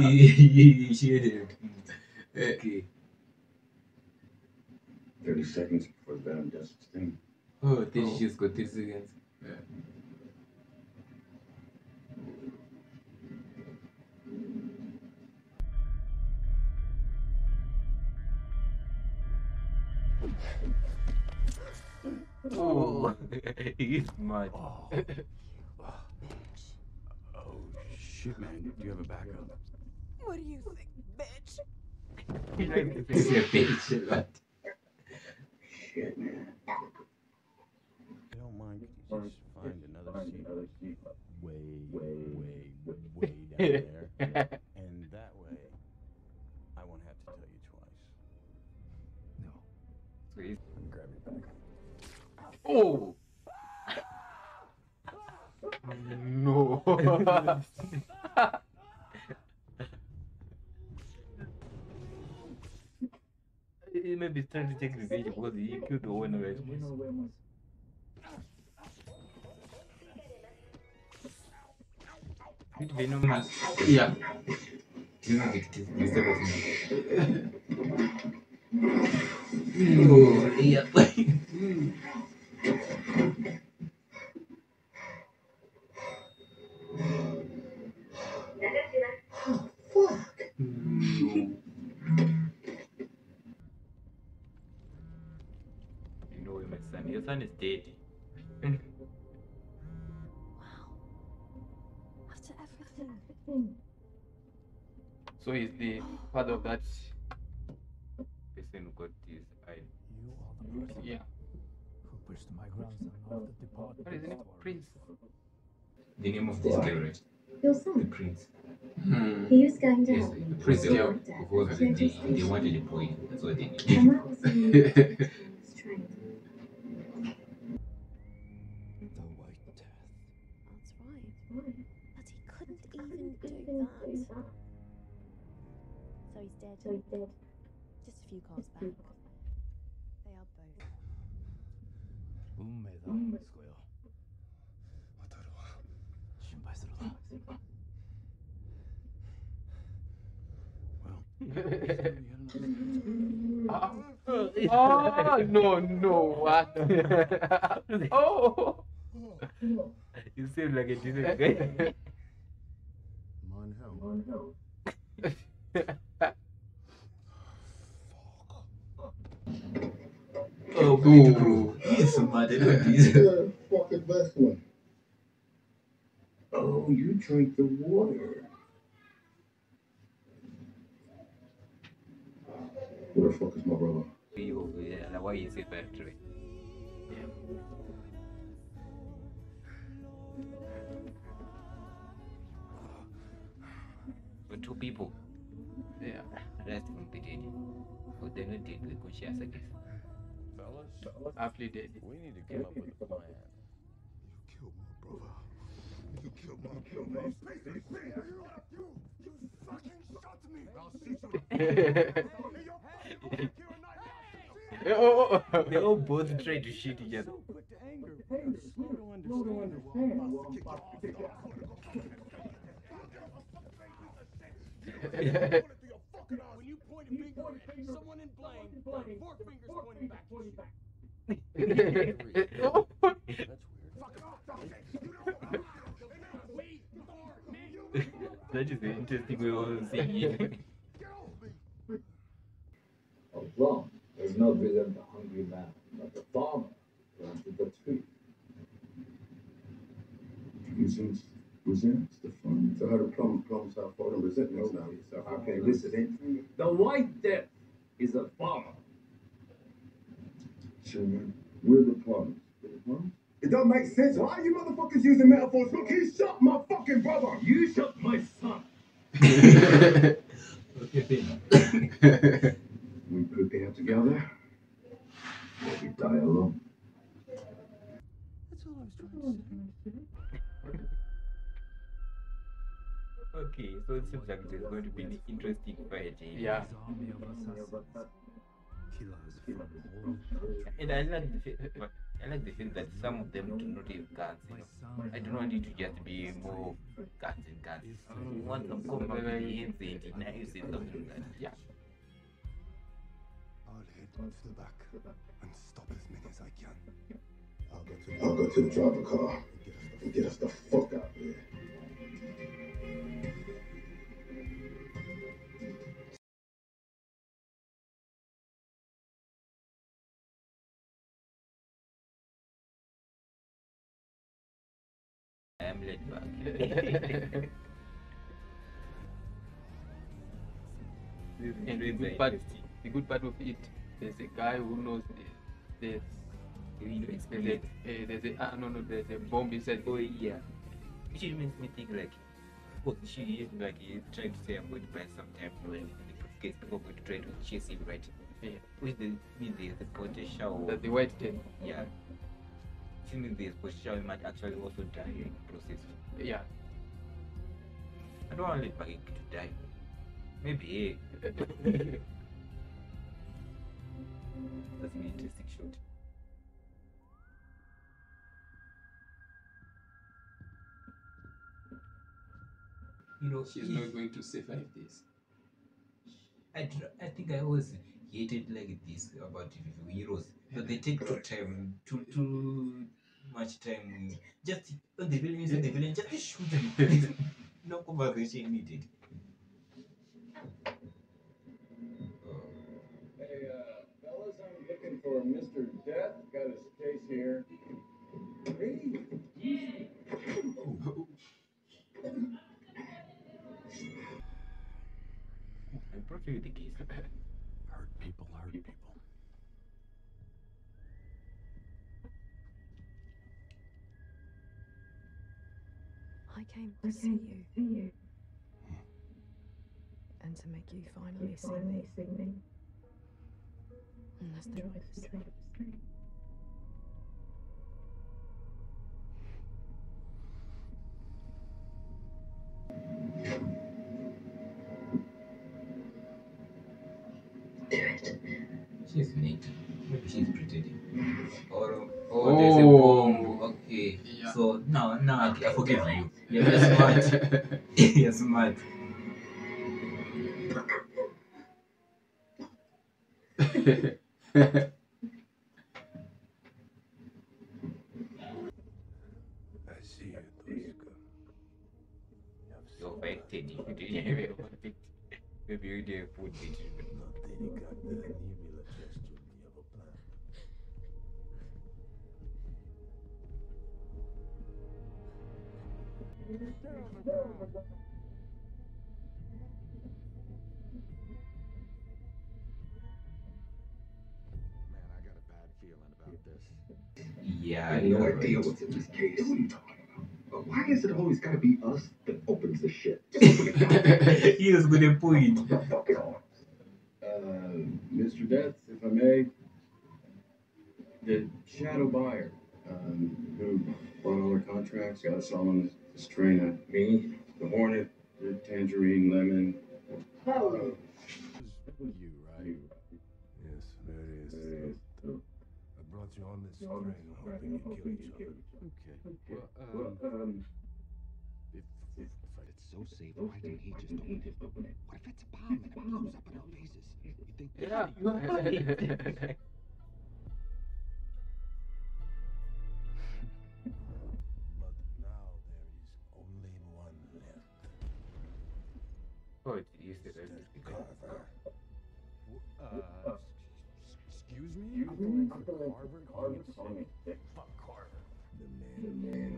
Speaker 1: he should have. Okay.
Speaker 12: 30 seconds before the venom does its thing.
Speaker 1: Oh, then she's got this against.
Speaker 2: Yeah. Oh, oh.
Speaker 1: oh. he's mad.
Speaker 3: Oh, shit, man. Do you have a backup?
Speaker 17: What do you think, bitch?
Speaker 1: He like to say a bitch a lot.
Speaker 12: Shit, man.
Speaker 3: If you don't mind, could you just find another seat way, way, way, way down there? And that way, I won't have to tell you twice.
Speaker 1: No. Sweet.
Speaker 3: Grab your bag.
Speaker 2: Oh. No.
Speaker 1: He maybe he's trying to take revenge because he killed the one of his Venom has.
Speaker 2: Yeah.
Speaker 1: You know, it is Mr. Bosman. Oh, yeah. You know my son. Your son is dead.
Speaker 17: After everything.
Speaker 2: So he's the father of that.
Speaker 1: Person who got his eye.
Speaker 7: You are the person
Speaker 2: Yeah.
Speaker 7: who pushed my grandson off the department.
Speaker 2: What is it? Prince.
Speaker 1: The name of this girl, right?
Speaker 9: Your
Speaker 1: The prince.
Speaker 2: Hmm.
Speaker 9: He was going to
Speaker 1: Yes,
Speaker 9: help
Speaker 1: the prince.
Speaker 2: Yeah.
Speaker 1: girl. Because they, they, they wanted a boy. That's what they
Speaker 9: And
Speaker 1: needed.
Speaker 17: dead.
Speaker 9: Dead.
Speaker 17: Just a few calls back. They are both.
Speaker 2: Ah, no no what oh
Speaker 1: you seem like a decent guy
Speaker 18: Monho. help.
Speaker 1: Oh, beautiful. Yes, mother. Please.
Speaker 12: The fucking best one. Oh, you drink the water. Where the fuck is my brother?
Speaker 1: You, yeah, why is it factory? For two people.
Speaker 2: Yeah.
Speaker 1: Rest from the dead. But they're not dead, they're conscious, I guess.
Speaker 3: Fellas,
Speaker 2: Aptly did.
Speaker 3: we need to come up with a plan.
Speaker 18: You killed my brother. You killed my brother. You, you, you fucking shot me. I'll shoot you.
Speaker 2: Oh, oh,
Speaker 1: They all both try to shoot each other.
Speaker 3: Quick to anger, slow to understand. Well, I'm about to kick your
Speaker 6: When you point a finger at someone in blame, four fingers pointing back at you.
Speaker 1: That is an interesting way of saying it.
Speaker 12: A plum does not present a hungry man, but the farmer planted the tree.
Speaker 18: Resents, resents the fun. So how do plum, plums have foreign resentments now? So how
Speaker 12: Okay,
Speaker 18: can
Speaker 12: listen, eh? The White Death is a farmer.
Speaker 18: Sure, man. We're the plums. We're the plums? It don't make sense. Why are you motherfuckers using metaphors? Look, he shot my fucking brother.
Speaker 12: You shot my son.
Speaker 18: we prepare together. Or we die alone.
Speaker 3: That's all I was trying to say.
Speaker 1: Okay, so it seems like there's going to be an interesting fight.
Speaker 2: Yeah.
Speaker 1: And I like the I like the fact that some of them do not have guns. You know? I don't want it to just be more guns and guns. You want some combat and knives and something like that. Yeah.
Speaker 18: I'll head to the back and stop as many as I can. I'll go to, I'll go to the driver car and get us the fuck out of here.
Speaker 1: I am led back.
Speaker 2: and the good part, the good part of it, there's a guy who knows this. the there's a, there's a ah, no no there's a bomb inside.
Speaker 1: Oh yeah. Which makes me think like, oh, she is like he trying to say I'm going to buy some time when in the case people are going to try to chase him, right?
Speaker 2: Yeah.
Speaker 1: Which the mean there's the potential.
Speaker 2: That the white ten.
Speaker 1: Yeah. Which this there's potential he might actually also die in the process.
Speaker 2: Yeah.
Speaker 1: I don't want to let Baggy to die. Maybe. eh. That's an interesting shot. You know,
Speaker 2: She's
Speaker 1: if-
Speaker 2: not going to survive this.
Speaker 1: I, dr- I think I always hated like this about heroes. But they take too time, to too much time. Just when the villain is the villain, just shoot them. no conversation needed.
Speaker 19: Hey, uh, fellas, I'm looking for Mr. Death. Got his case here.
Speaker 1: I brought you the case.
Speaker 3: Hurt people, hurt people.
Speaker 5: I came to see you. See you. And to make you finally see me. see And that's the truth.
Speaker 1: She's naked. Maybe she's pretending. Or, oh, there's a oh. bomb. Okay. So now, now I, I forgive you. Yeah, you're smart. you're smart.
Speaker 18: I see you, Toshika.
Speaker 1: You're fighting. You didn't have a Maybe you did put it.
Speaker 3: Nothing got the nebula
Speaker 18: is it always gotta be us that opens the shit? Just open it.
Speaker 1: he was good at point.
Speaker 19: Uh, Mr. Death, if I may.
Speaker 12: The shadow buyer, um, who bought all our contracts, got us all on this train of me, the Hornet, the Tangerine, Lemon.
Speaker 3: You, right? Yes, that is. I brought you on this train hoping you'd kill each other.
Speaker 20: Okay. Well, um, if, if, if it's so safe, why didn't he just open it? What if it's a bomb and it blows up in our faces? You think?
Speaker 2: Yeah.
Speaker 20: You.
Speaker 3: But now there is only one left.
Speaker 1: Oh, it used to
Speaker 3: Carver. Uh, excuse me? Uncle Carver calling sick? Fuck Carver. The man who murdered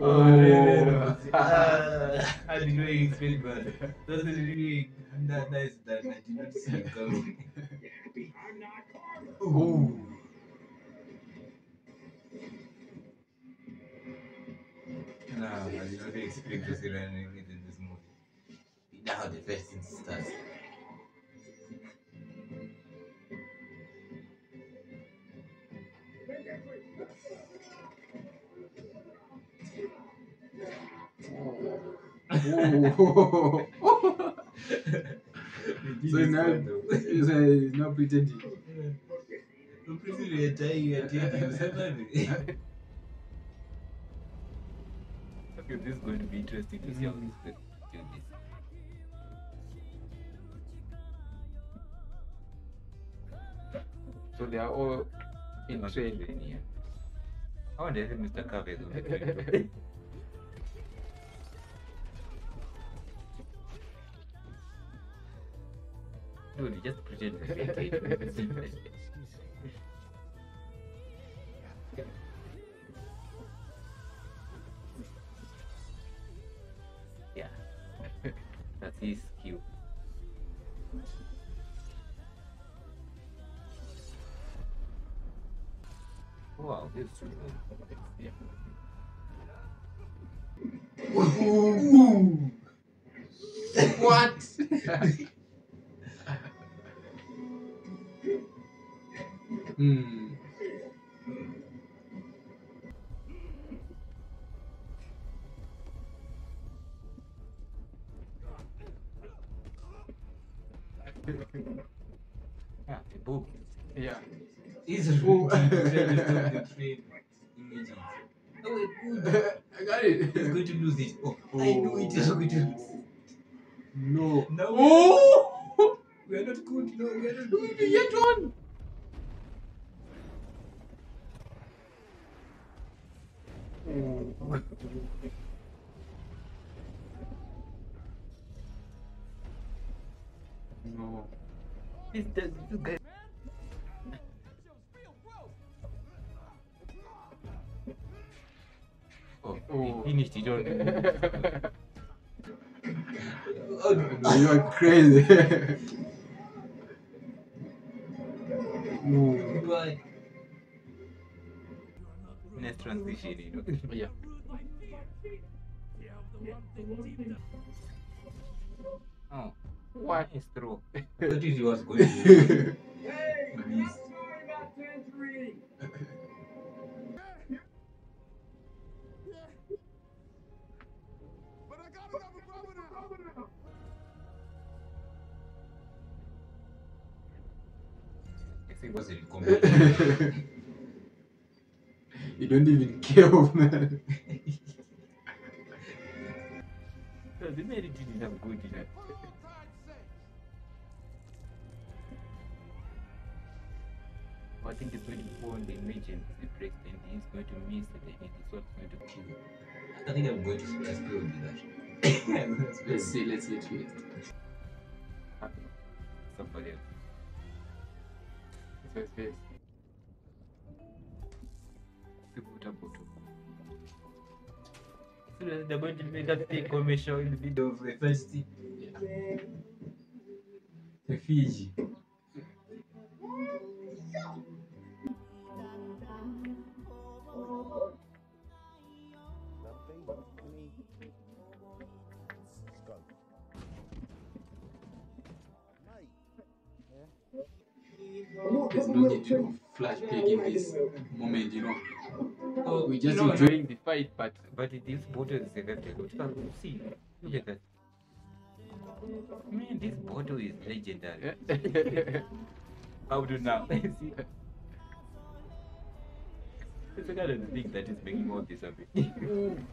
Speaker 1: Oh, no, uh, I didn't really expect that. That's really not nice that I did not see it coming.
Speaker 21: Not.
Speaker 1: Ooh. No, I did not expect to see running in this movie. Now the first thing starts.
Speaker 2: So now, he's uh, he's now pretending.
Speaker 1: I'm pretty sure you're dying, you're dying, you're. Okay, this is going to be interesting to see how this will do this.
Speaker 2: So they are all in
Speaker 1: Not
Speaker 2: train.
Speaker 1: in here. I wonder if Mr. Carver is Dude, you just pretend to be a kid. Yeah. That's his cue. Wow, this is yeah.
Speaker 2: What? Hmm.
Speaker 1: Ah, the book.
Speaker 2: Yeah.
Speaker 1: Is a book. the train images. Oh, wait, good.
Speaker 2: I got it.
Speaker 1: He's going to lose it. Oh, I know it is going to lose.
Speaker 2: No.
Speaker 1: No.
Speaker 2: Oh!
Speaker 1: We are not good. No, we are not good.
Speaker 2: We get one. No.
Speaker 1: Oh,
Speaker 2: Oh.
Speaker 1: he finished already.
Speaker 2: Oh, you are crazy.
Speaker 1: Goodbye. Next transition, you know.
Speaker 2: Yeah.
Speaker 1: Oh,
Speaker 2: What?
Speaker 1: True. Is yours going to?
Speaker 21: Hey, I'm
Speaker 1: Please.
Speaker 21: not sorry about Tangerine. But I got another brother now.
Speaker 1: If it was in comedy.
Speaker 2: You don't even care, man.
Speaker 1: No, the marriage didn't have good enough. I think it's going to go on the emergency president. He's going to miss it and it's what's going to kill him. I think I'm going to just spill that.
Speaker 2: Let's see, let's see it.
Speaker 1: Somebody else.
Speaker 2: It's his face.
Speaker 1: Water bottle. So that fake commercial in the middle of the first thing. The Fiji.
Speaker 2: there's no need to flash pig in this moment, you know.
Speaker 1: Oh,
Speaker 2: We're just
Speaker 1: no, no.
Speaker 2: enjoying the fight, but
Speaker 1: But it is bottle is legendary. See, look at that. Man, this bottle is legendary. How do now? See? It's the kind of thing that is making all this happen.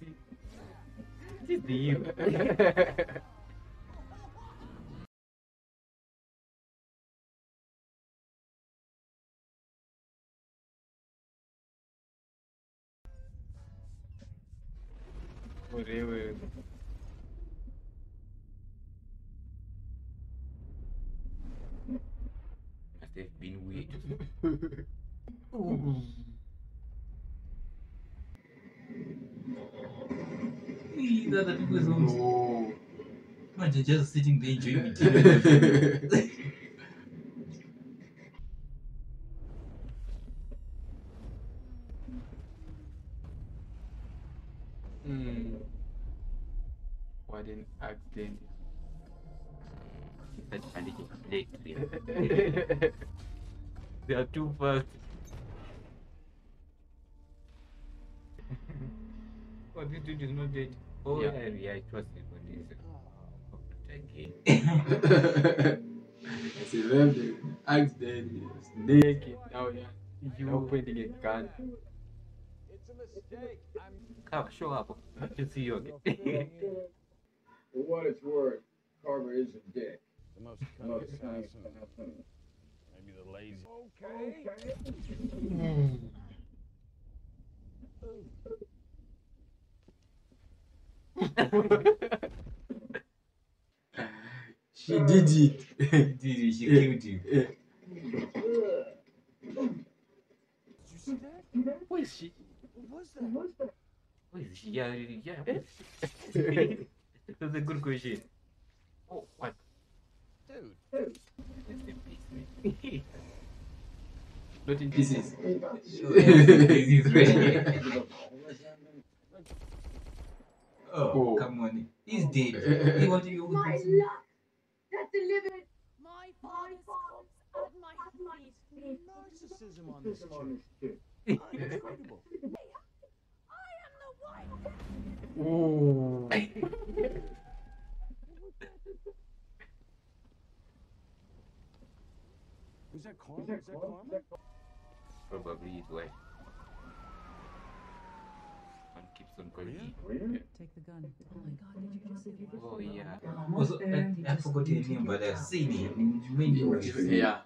Speaker 1: See? This is the hero. Whatever. Must have been weird. These are the people's homes.
Speaker 2: No.
Speaker 1: Imagine just sitting there enjoying dinner.
Speaker 2: What an accident.
Speaker 1: Such managing plate there. they are too fast. oh, this dude is not dead. Oh,
Speaker 2: Yeah.
Speaker 1: yeah, yeah, I trust him on this. Again.
Speaker 2: As he left the accident, he was naked. Now, yeah, now pointing a gun. It's a mistake. I'm...
Speaker 1: Come, show up. I can see you again.
Speaker 19: For what it's worth, Carver is a dick.
Speaker 3: The most
Speaker 19: The
Speaker 3: cunning assassin. Maybe the lazy.
Speaker 2: Okay she did it.
Speaker 1: did it. She killed him.
Speaker 2: Who is she?
Speaker 1: What's that? Who is she? Yeah, yeah. Eh? That's a good question. Oh, what?
Speaker 3: Dude.
Speaker 1: Rest in peace, man.
Speaker 2: Not in pieces.
Speaker 1: This is right. Oh,
Speaker 2: Oh.
Speaker 1: come on. He's dead. He wanted you
Speaker 9: My
Speaker 1: with
Speaker 9: luck that delivered my father's corpse at my feet.
Speaker 6: Narcissism on this chick.
Speaker 9: Incredible.
Speaker 2: Ooh.
Speaker 6: Is that Carmen? Is that Carmen?
Speaker 1: Probably his way. One keeps on calling.
Speaker 4: Take the gun. Oh my god, did you just see what
Speaker 1: Oh, yeah. Also, I, I forgot his name, but I've seen him in.
Speaker 2: Yeah.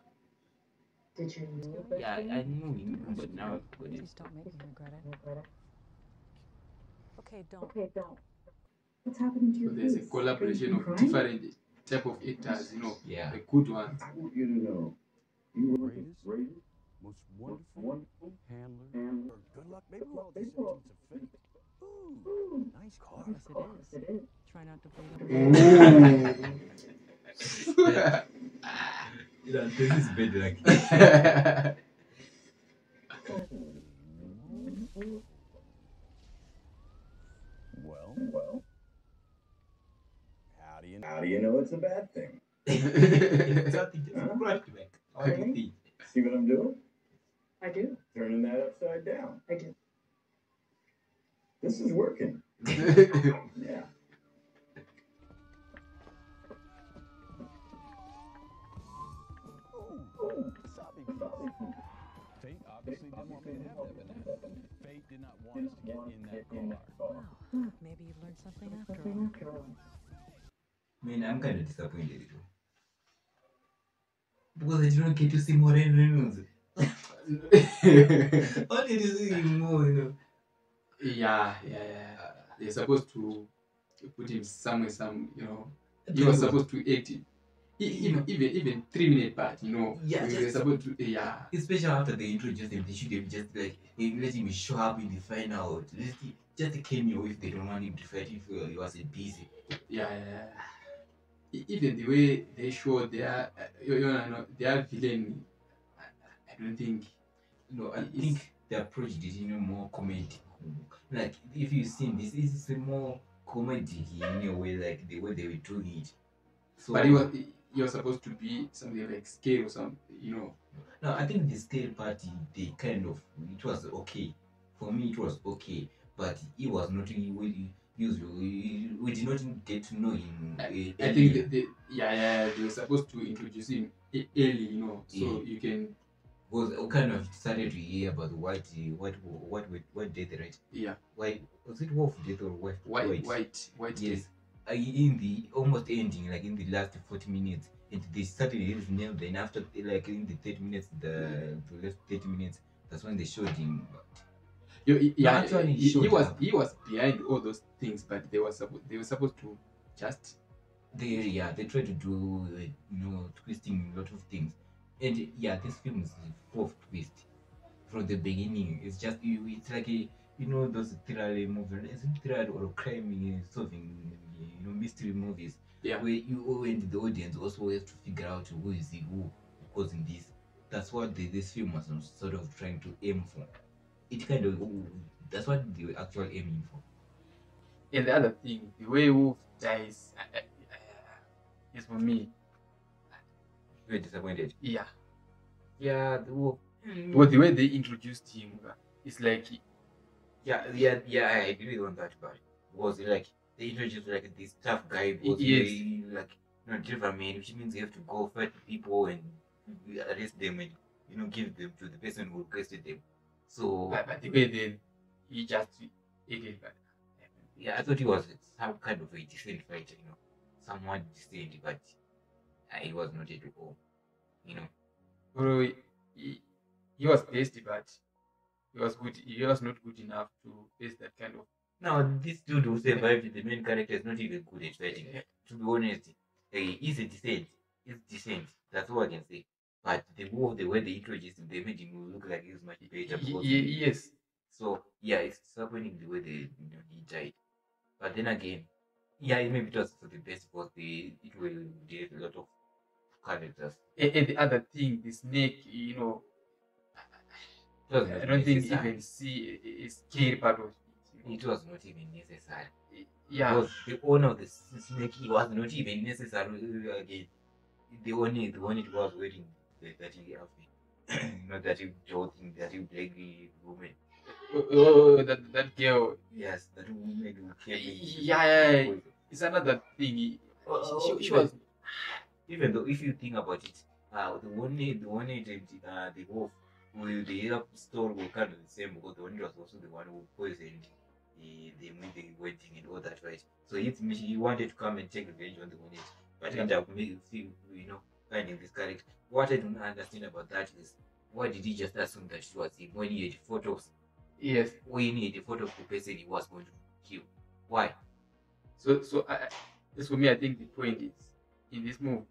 Speaker 9: Did you know?
Speaker 1: Yeah, I, I knew him, but now I've forgotten.
Speaker 4: Please stop making me regret it. Okay, don't.
Speaker 9: Okay, don't. What's happening to
Speaker 2: So
Speaker 9: your
Speaker 2: there's a collaboration of different type of actors, you know,
Speaker 1: Yeah.
Speaker 2: the good ones.
Speaker 22: I want you to know, you were
Speaker 3: Greatest,
Speaker 22: greatest,
Speaker 3: most wonderful, wonderful handler.
Speaker 6: Good luck. Maybe we're all descendants of fate. Ooh, nice car.
Speaker 4: Yes, it is. Try not to bleed on
Speaker 1: Yeah, this is better. Like, oh, oh, oh
Speaker 3: Well, well. How do you know?
Speaker 19: How do you know it's a bad thing?
Speaker 1: it's something just right back. What do you think?
Speaker 19: See what I'm doing?
Speaker 9: I do.
Speaker 19: Turning that upside down.
Speaker 9: I do.
Speaker 19: This is working. Yeah.
Speaker 3: Fate obviously didn't want me to have that. Fate did not want us to get in that car.
Speaker 1: Man, I'm kind of disappointed too. Because I didn't get to see more Ryan Reynolds. Why did you see him more, you know?
Speaker 2: Yeah, yeah, yeah. They're supposed to put him somewhere, some, you know. He was supposed to act Even, even, even three minute part, you know.
Speaker 1: Yeah,
Speaker 2: we
Speaker 1: just-
Speaker 2: supposed to, yeah.
Speaker 1: Especially after they introduced him, they should have just like let him show up in the final. Just, just a cameo if they don't want him to fight if he was busy.
Speaker 2: Yeah, yeah, yeah. Even the way they show their, uh, you, know, their villain, I, I don't think.
Speaker 1: No, I think they approach it in a more comedic. Like if you've seen this, is a more comedic in a way, like the way they were doing it. So
Speaker 2: But he was, you're supposed to be something like scale or something, you know.
Speaker 1: No, I think the scale party they kind of it was okay. For me, it was okay, but it was not really usual. We, we did not get to know him. uh,
Speaker 2: I
Speaker 1: early.
Speaker 2: think that they, yeah, yeah, they were supposed to introduce him early, you know, so
Speaker 1: Yeah.
Speaker 2: you can,
Speaker 1: was kind of started to hear about the white, uh, what, what, what death, right?
Speaker 2: yeah,
Speaker 1: White was it wolf death or white?
Speaker 2: white, white, white.
Speaker 1: Yes.
Speaker 2: death.
Speaker 1: Uh, in the almost ending, like in the last forty minutes, and they started his name. Then after, like in the thirty minutes, the, the last thirty minutes, that's when they showed him.
Speaker 2: You, you- yeah,
Speaker 1: actually
Speaker 2: he, he was
Speaker 1: up.
Speaker 2: he was behind all those things, but they were supposed they were supposed to just
Speaker 1: they yeah they try to do you know twisting a lot of things. And yeah this film is full of twist from the beginning. It's just you it's like a you know those thriller movies is it thriller or crime uh, solving you know mystery movies?
Speaker 2: Yeah.
Speaker 1: where you and the audience also have to figure out who is it who causing this. That's what the, this film was sort of trying to aim for it kind of that's what they were actually aiming for
Speaker 2: And the other thing, the way Wolf dies uh, uh, is for me.
Speaker 1: you were disappointed
Speaker 2: Yeah.
Speaker 1: yeah the wolf
Speaker 2: But the way they introduced him, it's like
Speaker 1: Yeah, yeah, yeah. I agree on that part. Was it like they introduced like this tough guy was
Speaker 2: Yes.
Speaker 1: very, like you know deliver man, which means you have to go fight people and arrest them and you know give them to the person who requested them. So
Speaker 2: but, but the way they he just ate it, but
Speaker 1: yeah, I thought he was some kind of a decent fighter, you know, somewhat decent, but uh, he was not at all. You know,
Speaker 2: bro, he, he was tasty, but he was good. He was not good enough to face that kind of.
Speaker 1: now this dude who survived the main character is not even good at fighting. To be honest, uh, he's a decent. He's decent. That's all I can say. But the more the way they introduced him, they made him look like it's much better. Because
Speaker 2: ye- yes.
Speaker 1: So yeah, it's disappointing the way they you know, he died. But then again, yeah, maybe it was for the best because they it will did a lot of characters.
Speaker 2: And, and the other thing, the snake, you know, I don't think
Speaker 1: necessary.
Speaker 2: even see a- a scary part of it.
Speaker 1: It was not even necessary.
Speaker 2: Eh, yeah.
Speaker 1: Because the owner of the snake was not even necessary uh, again. The only the one it was wearing the dirty outfit. not that you joking, that you black woman.
Speaker 2: Oh, oh, that that girl.
Speaker 1: Yes, that woman who came.
Speaker 2: Yeah, yeah, yeah. It's another thing.
Speaker 1: Oh,
Speaker 2: she, she
Speaker 1: even-
Speaker 2: was.
Speaker 1: even though if you think about it, uh, the one the one agent, uh, the wolf, will the other story will kind of the same because the one was also the one who poisoned the the the wedding and all that, right? So it's he wanted to come and take revenge on the one but
Speaker 2: Yeah.
Speaker 1: ended up making you know finding this character. What I don't understand about that is why did he just assume that she was him when he had photos?
Speaker 2: Yes.
Speaker 1: When he had a photo of the person he was going to kill. Why?
Speaker 2: So, so I, as for me, I think the point is in this move,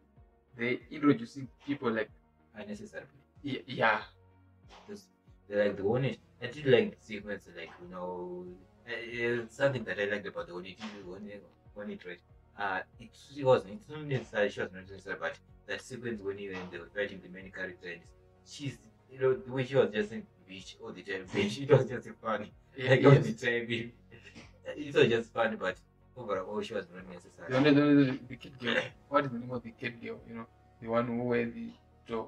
Speaker 2: they introducing people like
Speaker 1: Unnecessarily.
Speaker 2: yeah, yeah.
Speaker 1: Just like the one, I did like the sequence, like you know, it's something that I liked about the one it one one it right. Uh, it, it wasn't. It's not necessary. She was not necessary, but that sequence when he when they were fighting the main character, and she's you know the way she was just saying bitch all the time, bitch. It was just funny. Like all the time. It, was just funny, but overall she was not necessary.
Speaker 2: The, only- the, only- the kid girl. What is the name of the kid girl? You know, the one who wears the job.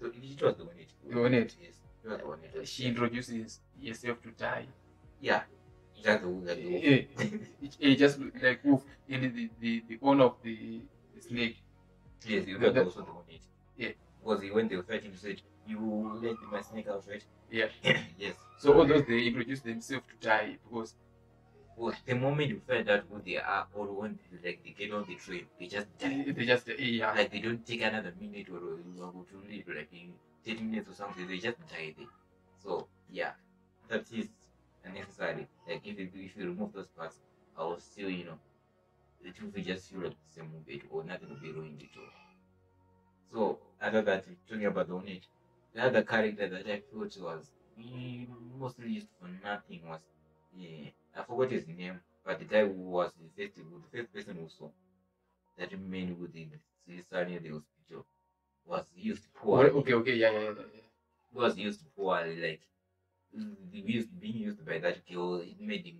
Speaker 1: So it, it was the one it.
Speaker 2: The one it.
Speaker 1: Yes, it was the one it.
Speaker 2: She introduces herself to die.
Speaker 1: Yeah, just the the wolf.
Speaker 2: It, it, it just like wolf in the, the, the owner of the, the snake.
Speaker 1: Yes, you
Speaker 2: heard
Speaker 1: also the one.
Speaker 2: Yeah.
Speaker 1: Because when they were fighting, he said, You let my snake out, right?
Speaker 2: Yeah.
Speaker 1: yes.
Speaker 2: So all those they introduce themselves to die because
Speaker 1: Well, the moment you find out who they are, or when they, like they get on the train, they just die.
Speaker 2: they just yeah.
Speaker 1: Like they don't take another minute or, or to live, like in 30 minutes or something, they just die there. So, yeah, that is unnecessary. Like, if you, if you remove those parts, I will still, you know, it will just feel like the same movie or nothing will be ruined at all. So, other than talking about the Onage, the other character that I felt was mostly used for nothing was, yeah, I forgot his name, but the guy who was the first, the first person who saw that man with the sister near the hospital was used poorly.
Speaker 2: okay, okay, yeah, yeah, yeah. yeah.
Speaker 1: Was used poorly, like used being used by that girl. It made him,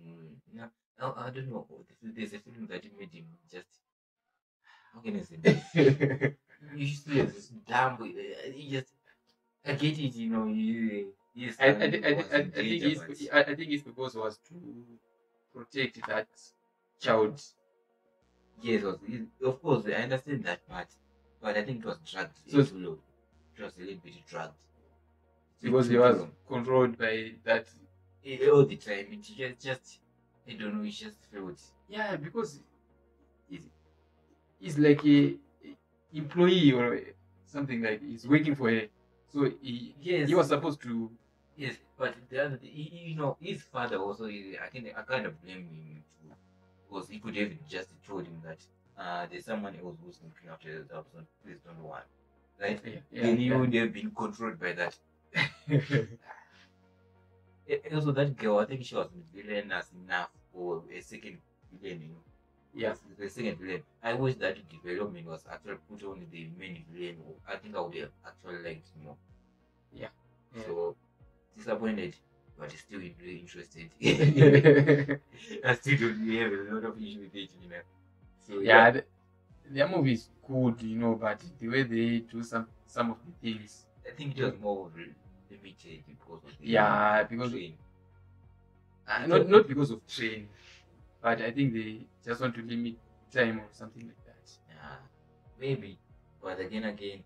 Speaker 1: you know, I, I don't know. There's a feeling that it made him just. How can I say? this? You see, it's dumb. uh, You just, I get it, you know. You, yes,
Speaker 2: I, I, I, I, I think his, I, I think his purpose was to protect that child.
Speaker 1: Yes, was, it, of course, I understand that part, but I think it was dragged
Speaker 2: So-
Speaker 1: into low. It was a little bit dragged.
Speaker 2: Because he was controlled by that.
Speaker 1: All the time. It just, just, I don't know. It just felt.
Speaker 2: Yeah, because he's, he's like a a employee or something like he's working for a. So he
Speaker 1: Yes.
Speaker 2: he was supposed to.
Speaker 1: Yes, but the other, he, you know, his father also. Is, I think I kind of blame him too, because he could have just told him that uh, there's someone else who's looking after the person. Please don't worry, right?
Speaker 2: Yeah, yeah,
Speaker 1: then he
Speaker 2: yeah.
Speaker 1: would have been controlled by that. Also, that girl, I think she was villainous enough for a second villain. You know,
Speaker 2: Yeah.
Speaker 1: the second villain. I wish that development was actually put on the main villain. I think I would have actually liked more.
Speaker 2: Yeah. Yeah.
Speaker 1: So disappointed, but still really interested. I still don't have a lot of issue with it, you know. So
Speaker 2: Yeah, the, their movie is good, you know, but the way they do some some of the things.
Speaker 1: I think it was more limited because of the
Speaker 2: Yeah, because
Speaker 1: train.
Speaker 2: uh, not not because of train, but I think they just want to limit time or something like that.
Speaker 1: Yeah, maybe. But again, again,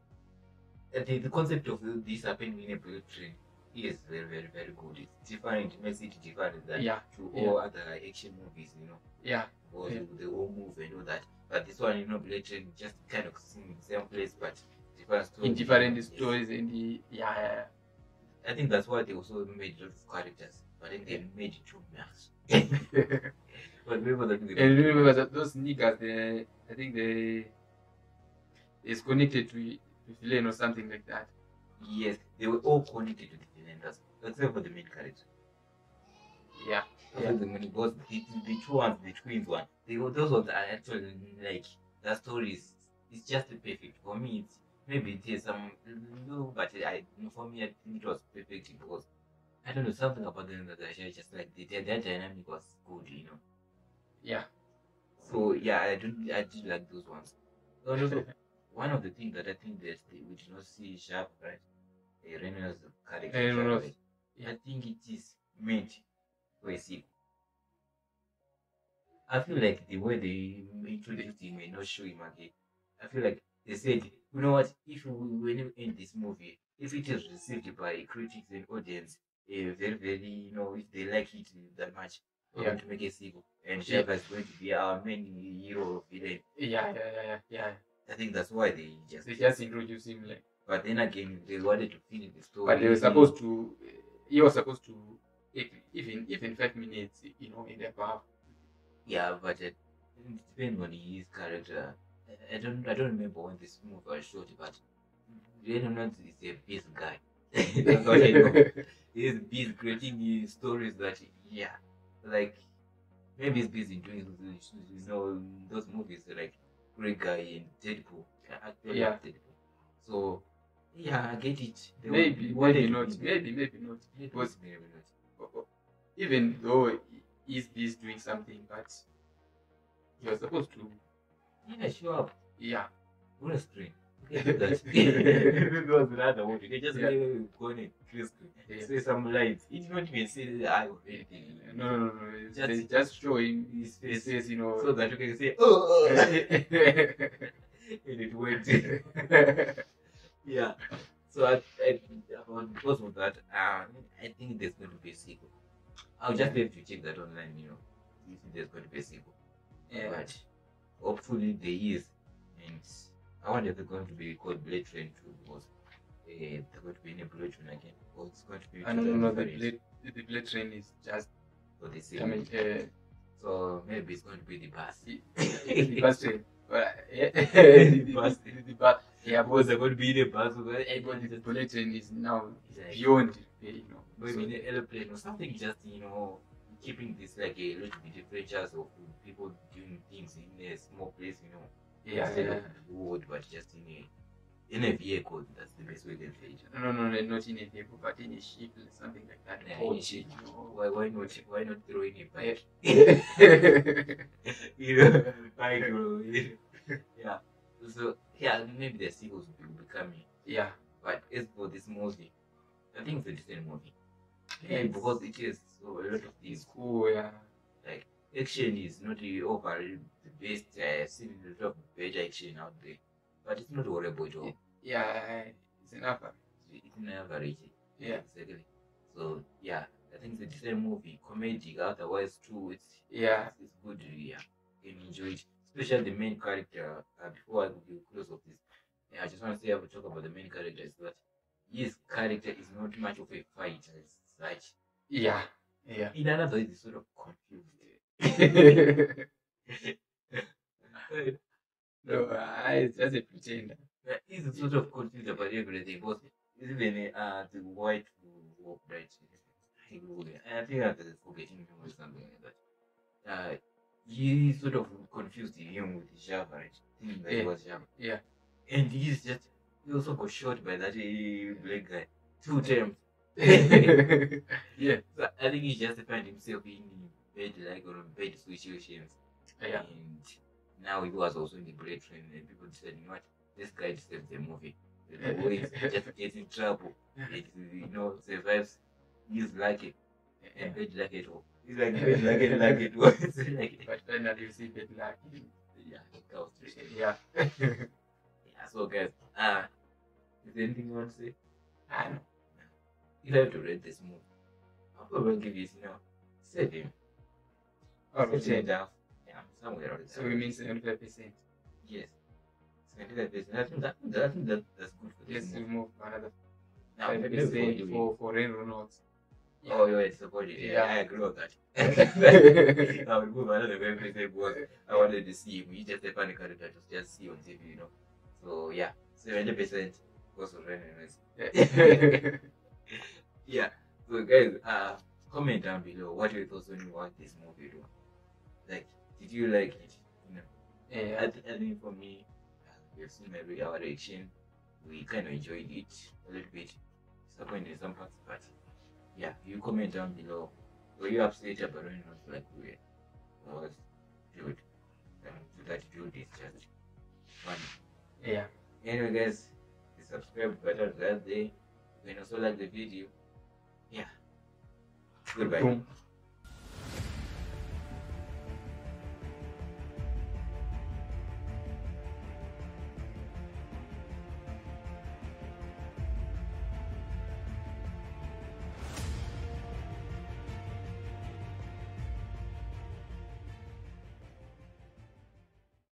Speaker 1: the, the concept of this happening in a bullet train is very, very, very good. It's different, it makes it different than
Speaker 2: Yeah,
Speaker 1: to
Speaker 2: yeah.
Speaker 1: all other action movies, you know.
Speaker 2: Yeah,
Speaker 1: Because
Speaker 2: yeah.
Speaker 1: they all move and all that. But this one, you know, bullet train just kind of in the same place, but different stories.
Speaker 2: In different
Speaker 1: Yes.
Speaker 2: stories, in the yeah, yeah,
Speaker 1: I think that's why they also made a lot of characters, but then they made it too much. but remember that
Speaker 2: and remember that those niggas, they I think they is connected to to villain or something like that.
Speaker 1: Yes, they were all connected to the villain, that's except for the main character.
Speaker 2: Yeah,
Speaker 1: Yeah. The the, the, the two ones, the twins one, they those ones are actually like the stories. It's just perfect for me. It's, maybe it is some no, but I for me I think it was perfect because I don't know something about them that I just like the, their, their dynamic was good, you know.
Speaker 2: Yeah.
Speaker 1: So yeah, I do I did like those ones. And also, one of the things that I think that they, we did not see Sharp, right? Uh, Reynolds character.
Speaker 2: Reynolds.
Speaker 1: right? I think it is meant for a sequel. I feel like the way they introduced him and not show him again, I feel like they said, you know what, if we when you end this movie, if it is received by critics and audience, uh, very, very, you know, if they like it that much, we're
Speaker 2: Yeah.
Speaker 1: going to make a sequel. And
Speaker 2: Yeah.
Speaker 1: Sheva is going to be our main hero villain.
Speaker 2: Yeah, yeah, yeah, yeah, yeah.
Speaker 1: I think that's why they just
Speaker 2: They just introduce him like.
Speaker 1: But then again, they wanted to finish the story.
Speaker 2: But they were supposed to. He was supposed to, even even five minutes, you know, in the above.
Speaker 1: Yeah, but it depends on his character. I- don't I don't remember when this movie was shot, but Reynolds is a beast guy. That's what I know. He's busy creating stories that yeah, like maybe he's busy doing you know those movies like Great Guy and Deadpool. Actually
Speaker 2: Yeah.
Speaker 1: Deadpool. So yeah, I get it. They
Speaker 2: Maybe, maybe not, maybe, maybe not.
Speaker 1: Maybe,
Speaker 2: Because
Speaker 1: maybe not.
Speaker 2: even though he- he's busy doing something, but he was supposed to.
Speaker 1: Yeah, show up.
Speaker 2: Yeah.
Speaker 1: A screen. You can do that. Was another one. You can just
Speaker 2: Yeah.
Speaker 1: go on a screen.
Speaker 2: Yeah.
Speaker 1: Say some lines. It not even say the eye or anything.
Speaker 2: No, no, no. It's
Speaker 1: Just-
Speaker 2: just, just show him
Speaker 1: His face.
Speaker 2: face, you know.
Speaker 1: So that you can say, oh! and it went. yeah. So I, I, because of that, uh, I think there's going to be a sequel. I'll just have to check that online, you know. If there's going to be a sequel.
Speaker 2: Yeah.
Speaker 1: But hopefully there is. And I wonder if they're going to be called Blade Train 2 because uh, they're going to be in a Blade Train again. Or it's going to be.
Speaker 2: I don't know. The blade, the blade train is just.
Speaker 1: For the same.
Speaker 2: I mean, uh,
Speaker 1: So maybe it's going to be the bus.
Speaker 2: the bus train. But, yeah,
Speaker 1: the bus.
Speaker 2: the bus. Yeah,
Speaker 1: Because they're going to be in a bus.
Speaker 2: but the bullet train is now
Speaker 1: Like-
Speaker 2: beyond, you know.
Speaker 1: maybe
Speaker 2: so-
Speaker 1: an airplane or something just you know keeping this like a little bit of people doing things in a small place you know
Speaker 2: Yeah,
Speaker 1: instead
Speaker 2: yeah.
Speaker 1: of road but just in a in a vehicle that's the best way to say it
Speaker 2: No, no, no, not in a vehicle, but in a ship, something like that.
Speaker 1: Yeah,
Speaker 2: Or
Speaker 1: in a ship. why why not why not throw in a bike you know bike or, yeah So yeah, maybe the sequels will be coming.
Speaker 2: Yeah.
Speaker 1: But as for this movie, I think it's a decent movie.
Speaker 2: Yeah,
Speaker 1: because it is so a lot of these
Speaker 2: cool, yeah.
Speaker 1: Like action is not the over the best. Uh, seen a lot of better action out there, but it's not horrible at all.
Speaker 2: Yeah, it's an average.
Speaker 1: It's an average.
Speaker 2: Yeah.
Speaker 1: exactly. So yeah, I think it's a decent movie, comedic. Otherwise, too, it's
Speaker 2: Yeah.
Speaker 1: it's, it's good. Yeah, you can enjoy it, especially the main character. Uh, before I close of this, yeah, I just want to say I will talk about the main character. Is that his character is not much of a fighter as such.
Speaker 2: Yeah, yeah.
Speaker 1: In another sort of confused.
Speaker 2: no, it's just a pretender.
Speaker 1: Yeah, he's sort of confused about everything. But even uh, the white wolf, right? I think I'm forgetting him or something like that. Uh, he sort of confused him with Java, right? Thinking that
Speaker 2: Yeah.
Speaker 1: was Java.
Speaker 2: Yeah.
Speaker 1: And he's just, he also got shot by that black guy two times.
Speaker 2: Yeah.
Speaker 1: So I think he just found himself being in bad, like, on bad situations.
Speaker 2: Yeah.
Speaker 1: And now he was also in the bullet train, and people said, you know what, this guy deserves the movie. The boy just gets in trouble. It, you know, survives. He's lucky. And bad luck at all. He's like, bad luck and luck at all. It's like,
Speaker 2: But finally you see bad luck.
Speaker 1: yeah, it.
Speaker 2: Yeah.
Speaker 1: Yeah, so guys, uh, is there anything you want to say?
Speaker 2: I know.
Speaker 1: You have to read this movie. I'll probably give it, you know, seven.
Speaker 2: Out of
Speaker 1: Seven
Speaker 2: 10.
Speaker 1: and a half. Yeah, somewhere around
Speaker 2: So we mean 75%.
Speaker 1: Yes. Seventy-five percent. I think that, I think that that's good for this
Speaker 2: Let's remove another
Speaker 1: Now,
Speaker 2: five
Speaker 1: maybe
Speaker 2: percent
Speaker 1: for-
Speaker 2: for for Ryan Reynolds.
Speaker 1: Oh, yeah, it's supported. Yeah,
Speaker 2: Yeah.
Speaker 1: I agree with that. I would move another very percent because I wanted to see him. He just a character to just see on TV, you know. So yeah, seventy percent goes to Ryan Reynolds. yeah. So guys, uh, comment down below what your thoughts when you watch this movie. Though. Like, did you like it? You know.
Speaker 2: Yeah.
Speaker 1: I, th- I think for me, uh, we've seen my re- our reaction. We kind of enjoyed it a little bit. Disappointed in some parts, but yeah, you comment down below. Were you upset about when it was like we? Was good. Um, that dude is just funny.
Speaker 2: Yeah.
Speaker 1: Anyway, guys, subscribe button right there. You can also like the video. Yeah. Goodbye.
Speaker 2: Boom.